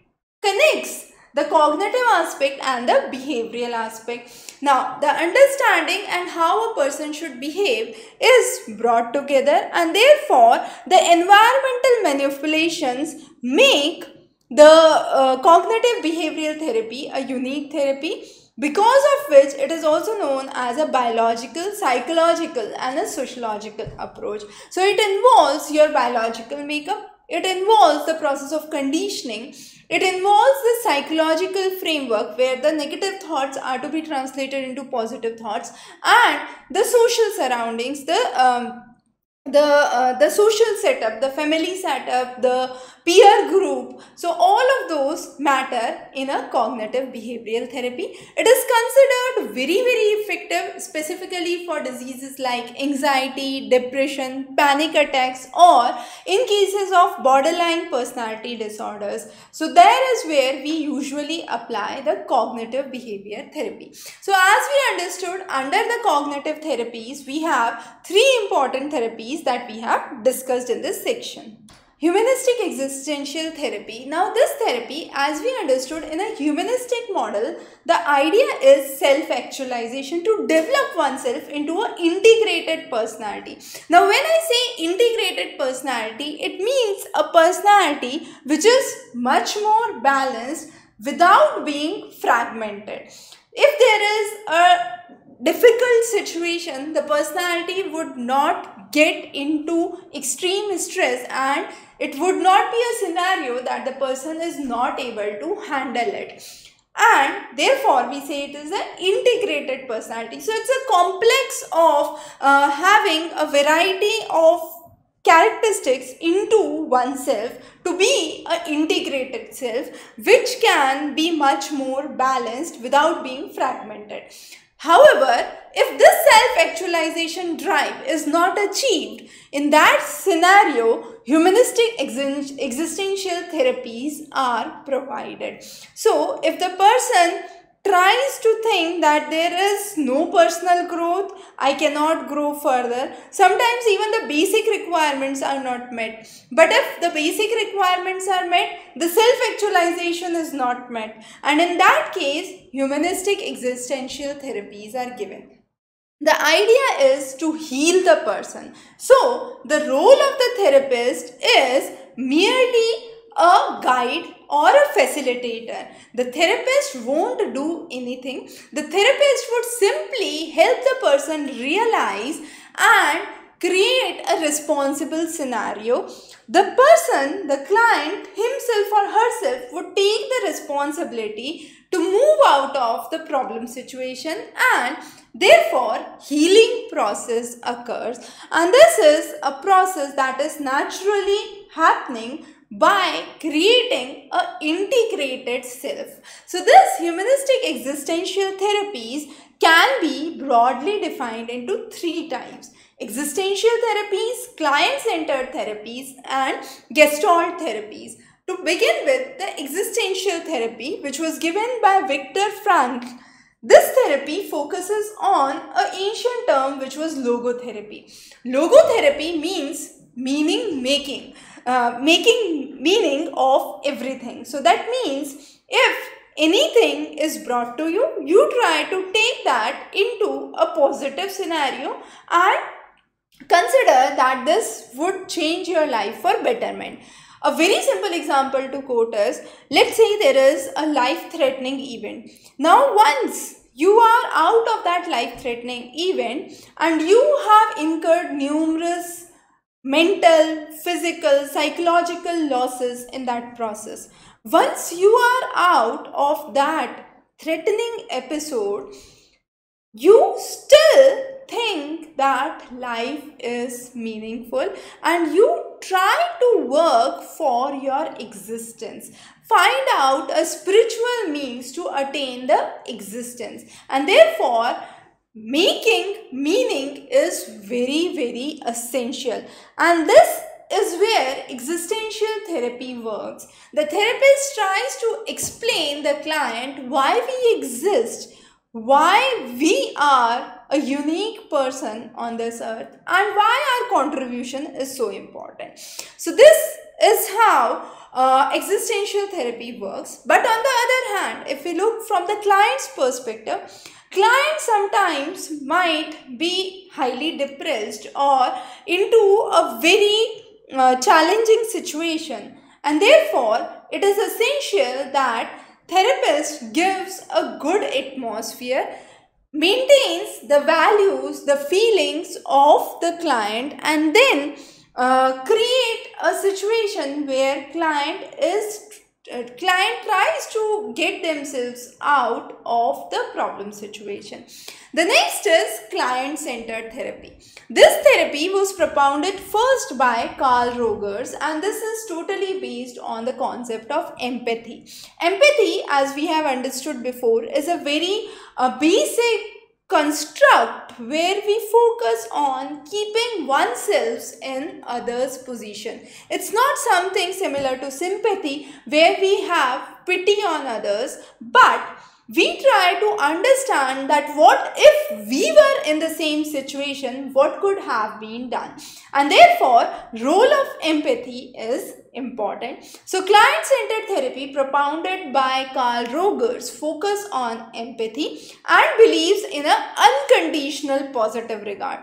connects the cognitive aspect and the behavioral aspect. Now, the understanding and how a person should behave is brought together and therefore the environmental manipulations make the uh, cognitive behavioral therapy a unique therapy because of which it is also known as a biological, psychological and a sociological approach. So it involves your biological makeup, it involves the process of conditioning. It involves the psychological framework where the negative thoughts are to be translated into positive thoughts and the social surroundings, the um, the uh, the social setup the family setup the peer group. So all of those matter in a cognitive behavioral therapy. It is considered very very effective specifically for diseases like anxiety depression panic attacks or in cases of borderline personality disorders. So there is where we usually apply the cognitive behavior therapy. So as we understood under the cognitive therapies we have three important therapies that we have discussed in this section Humanistic existential therapy. Now this therapy as we understood in a humanistic model, the idea is self-actualization to develop oneself into an integrated personality. Now when I say integrated personality, it means a personality which is much more balanced without being fragmented. If there is a difficult situation, the personality would not get into extreme stress and it would not be a scenario that the person is not able to handle it. And therefore, we say it is an integrated personality. So, it's a complex of uh, having a variety of characteristics into oneself to be an integrated self which can be much more balanced without being fragmented. However, if this self-actualization drive is not achieved, in that scenario, humanistic existential therapies are provided. So, if the person tries to think that there is no personal growth, I cannot grow further. Sometimes even the basic requirements are not met. But if the basic requirements are met, the self-actualization is not met. And in that case, humanistic existential therapies are given. The idea is to heal the person. So, the role of the therapist is merely a guide or a facilitator. The therapist won't do anything. The therapist would simply help the person realize and create a responsible scenario. The person, the client himself or herself would take the responsibility to move out of the problem situation and therefore healing process occurs and this is a process that is naturally happening by creating a integrated self. So this humanistic existential therapies can be broadly defined into three types. Existential therapies, client-centered therapies and gestalt therapies. To begin with the existential therapy which was given by Viktor Frankl this therapy focuses on an ancient term which was logotherapy. Logotherapy means meaning making. Uh, making meaning of everything. So that means if anything is brought to you, you try to take that into a positive scenario and consider that this would change your life for betterment. A very simple example to quote is, let's say there is a life-threatening event. Now once you are out of that life-threatening event and you have incurred numerous mental, physical, psychological losses in that process. Once you are out of that threatening episode, you still think that life is meaningful and you try to work for your existence. Find out a spiritual means to attain the existence and therefore making meaning is very very essential and this is where existential therapy works. The therapist tries to explain the client why we exist, why we are a unique person on this earth, and why our contribution is so important. So, this is how uh, existential therapy works. But on the other hand, if we look from the client's perspective, client sometimes might be highly depressed or into a very uh, challenging situation. And therefore it is essential that therapist gives a good atmosphere maintains the values the feelings of the client and then uh, create a situation where client is client tries to get themselves out of the problem situation. The next is client centered therapy. This therapy was propounded first by Carl Rogers and this is totally based on the concept of empathy. Empathy as we have understood before is a very uh, basic construct where we focus on keeping oneself in others position. It's not something similar to sympathy where we have pity on others but we try to understand that what if we were in the same situation what could have been done? And therefore role of empathy is important. So client centered therapy propounded by carl rogers focus on empathy and believes in an unconditional positive regard.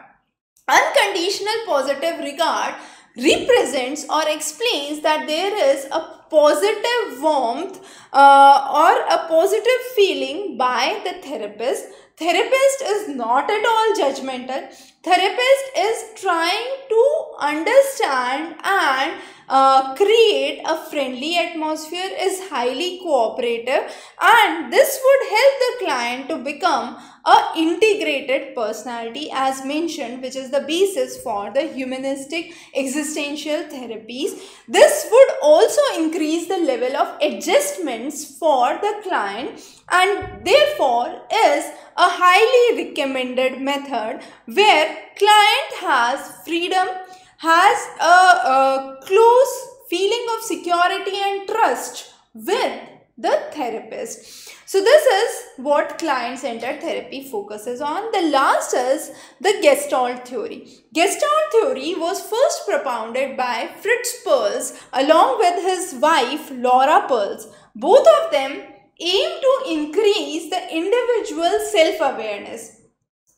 Unconditional positive regard represents or explains that there is a positive warmth uh, or a positive feeling by the therapist. Therapist is not at all judgmental. Therapist is trying to understand and uh, create a friendly atmosphere is highly cooperative and this would help the client to become a integrated personality as mentioned which is the basis for the humanistic existential therapies this would also increase the level of adjustments for the client and therefore is a highly recommended method where client has freedom has a, a close feeling of security and trust with the therapist. So this is what client-centered therapy focuses on. The last is the Gestalt theory. Gestalt theory was first propounded by Fritz Perls along with his wife Laura Perls. Both of them aim to increase the individual self-awareness.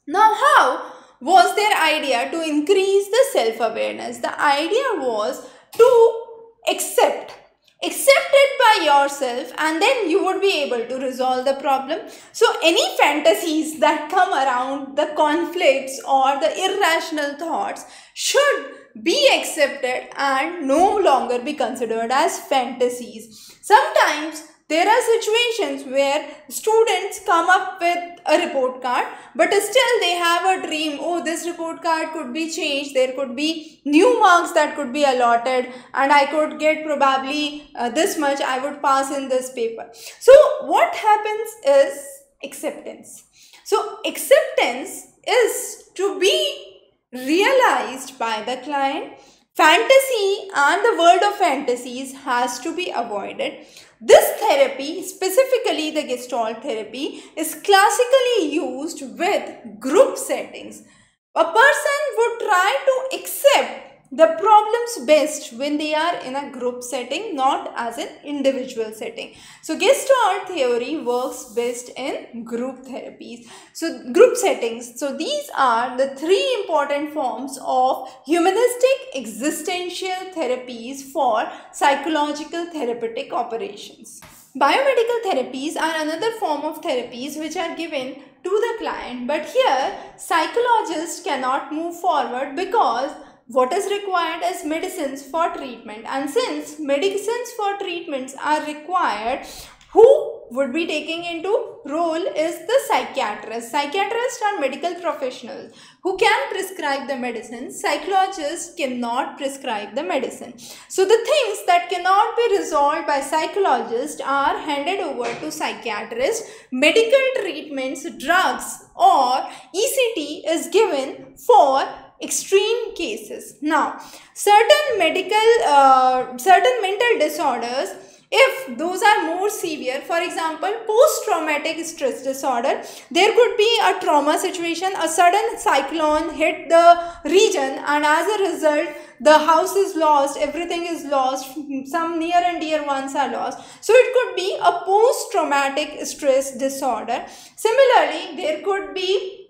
Now how was their idea to increase the self-awareness. The idea was to accept accept it by yourself and then you would be able to resolve the problem. So any fantasies that come around the conflicts or the irrational thoughts should be accepted and no longer be considered as fantasies. Sometimes there are situations where students come up with a report card but still they have a dream oh this report card could be changed there could be new marks that could be allotted and i could get probably uh, this much i would pass in this paper. So what happens is acceptance. So acceptance is to be realized by the client. Fantasy and the world of fantasies has to be avoided this therapy, specifically the Gestalt therapy, is classically used with group settings. A person would try to accept the problems best when they are in a group setting, not as an individual setting. So Gestalt theory works best in group therapies. So group settings. So these are the three important forms of humanistic existential therapies for psychological therapeutic operations. Biomedical therapies are another form of therapies which are given to the client but here psychologists cannot move forward because what is required is medicines for treatment and since medicines for treatments are required who would be taking into role is the psychiatrist. Psychiatrists are medical professionals who can prescribe the medicine. Psychologists cannot prescribe the medicine. So the things that cannot be resolved by psychologists are handed over to psychiatrists. Medical treatments, drugs or ECT is given for extreme cases. Now, certain medical, uh, certain mental disorders if those are more severe for example post-traumatic stress disorder there could be a trauma situation a sudden cyclone hit the region and as a result the house is lost everything is lost some near and dear ones are lost so it could be a post-traumatic stress disorder similarly there could be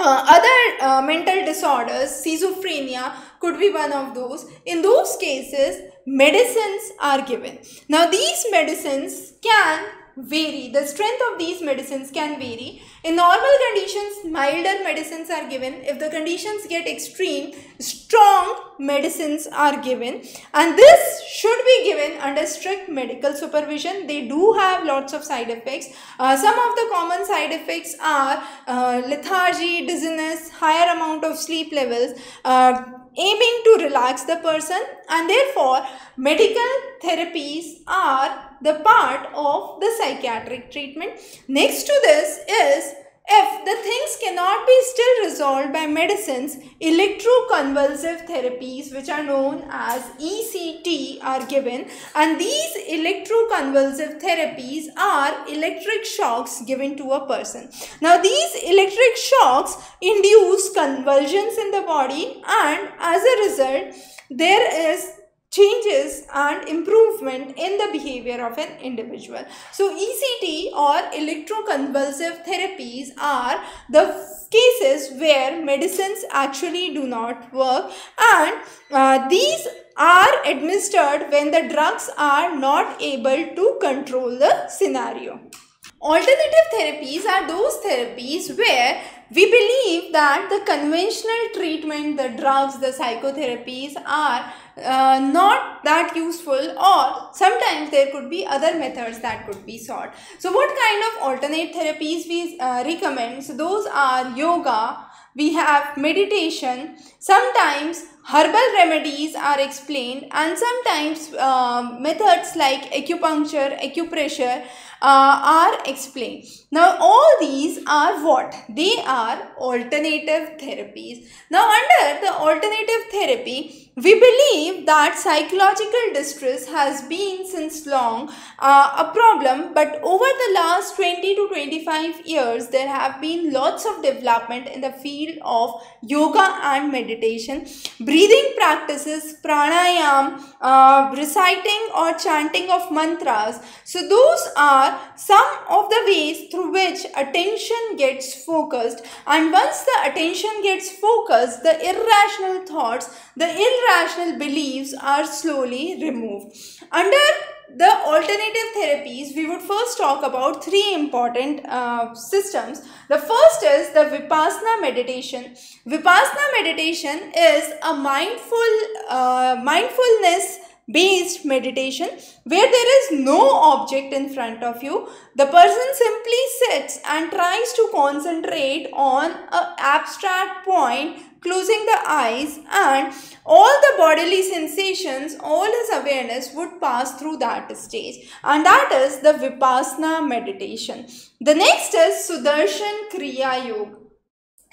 uh, other uh, mental disorders, schizophrenia could be one of those. In those cases, medicines are given. Now, these medicines can vary. The strength of these medicines can vary. In normal conditions, milder medicines are given. If the conditions get extreme, strong medicines are given. And this should be given under strict medical supervision. They do have lots of side effects. Uh, some of the common side effects are uh, lethargy, dizziness, higher amount of sleep levels, uh, aiming to relax the person and therefore medical therapies are the part of the psychiatric treatment. Next to this is if the things cannot be still resolved by medicines, electroconvulsive therapies which are known as ECT are given and these electroconvulsive therapies are electric shocks given to a person. Now these electric shocks induce convulsions in the body and as a result there is changes and improvement in the behavior of an individual. So ECT or electroconvulsive therapies are the cases where medicines actually do not work and uh, these are administered when the drugs are not able to control the scenario. Alternative therapies are those therapies where we believe that the conventional treatment, the drugs, the psychotherapies are uh, not that useful or sometimes there could be other methods that could be sought. So what kind of alternate therapies we uh, recommend? So those are yoga, we have meditation, sometimes herbal remedies are explained and sometimes uh, methods like acupuncture, acupressure uh, are explained. Now all these are what? They are alternative therapies. Now under the alternative therapy, we believe that psychological distress has been since long uh, a problem but over the last 20 to 25 years there have been lots of development in the field of yoga and meditation. Breathing practices, pranayam, uh, reciting or chanting of mantras. So those some of the ways through which attention gets focused and once the attention gets focused the irrational thoughts, the irrational beliefs are slowly removed. Under the alternative therapies, we would first talk about three important uh, systems. The first is the Vipassana meditation. Vipassana meditation is a mindful uh, mindfulness based meditation where there is no object in front of you the person simply sits and tries to concentrate on an abstract point closing the eyes and all the bodily sensations, all his awareness would pass through that stage. And that is the Vipassana meditation. The next is Sudarshan Kriya Yoga.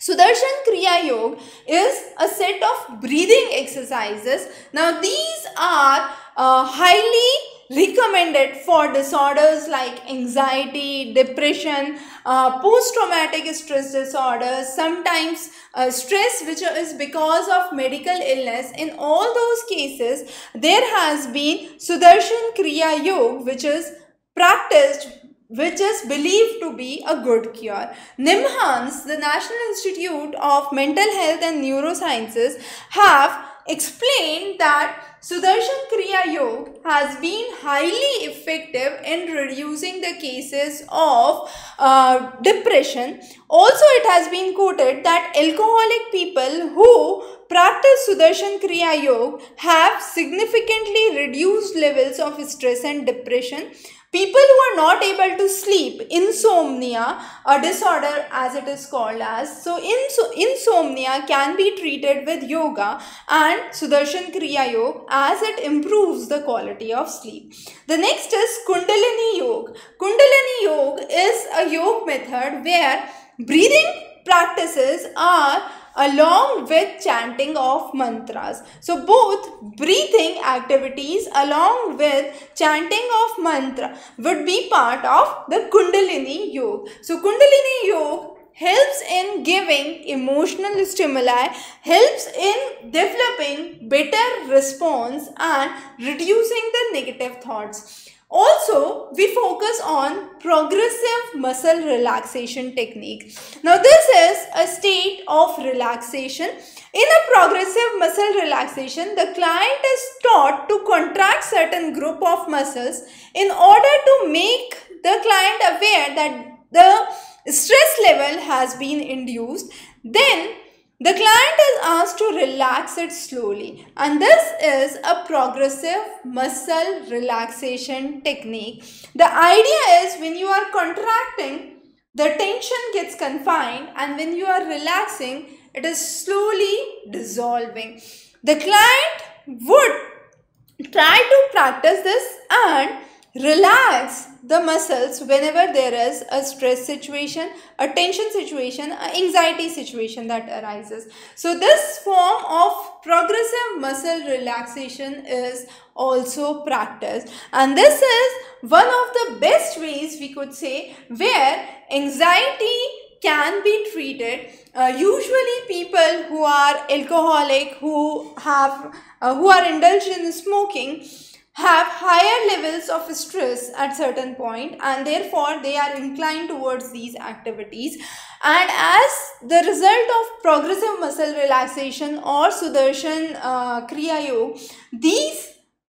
Sudarshan Kriya Yoga is a set of breathing exercises. Now these are uh, highly recommended for disorders like anxiety, depression, uh, post-traumatic stress disorders, sometimes uh, stress which is because of medical illness. In all those cases, there has been Sudarshan Kriya Yoga which is practiced which is believed to be a good cure. NIMHANS, the National Institute of Mental Health and Neurosciences, have explained that Sudarshan Kriya Yoga has been highly effective in reducing the cases of uh, depression. Also, it has been quoted that alcoholic people who practice Sudarshan Kriya Yoga have significantly reduced levels of stress and depression. People who are not able to sleep, insomnia, a disorder as it is called as. So, inso insomnia can be treated with yoga and Sudarshan Kriya Yoga as it improves the quality of sleep. The next is Kundalini Yoga. Kundalini Yoga is a yoga method where breathing practices are along with chanting of mantras. So both breathing activities along with chanting of mantra would be part of the Kundalini Yoga. So Kundalini Yoga helps in giving emotional stimuli, helps in developing better response and reducing the negative thoughts. Also, we focus on progressive muscle relaxation technique. Now, this is a state of relaxation. In a progressive muscle relaxation, the client is taught to contract certain group of muscles in order to make the client aware that the stress level has been induced. Then, the client is asked to relax it slowly and this is a progressive muscle relaxation technique. The idea is when you are contracting, the tension gets confined and when you are relaxing, it is slowly dissolving. The client would try to practice this and relax the muscles whenever there is a stress situation, a tension situation, an anxiety situation that arises. So this form of progressive muscle relaxation is also practiced and this is one of the best ways we could say where anxiety can be treated. Uh, usually people who are alcoholic, who have, uh, who are indulged in smoking, have higher levels of stress at certain point and therefore they are inclined towards these activities and as the result of progressive muscle relaxation or Sudarshan uh, Kriya Yoga, these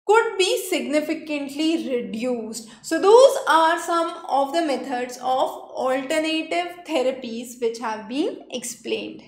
could be significantly reduced. So those are some of the methods of alternative therapies which have been explained.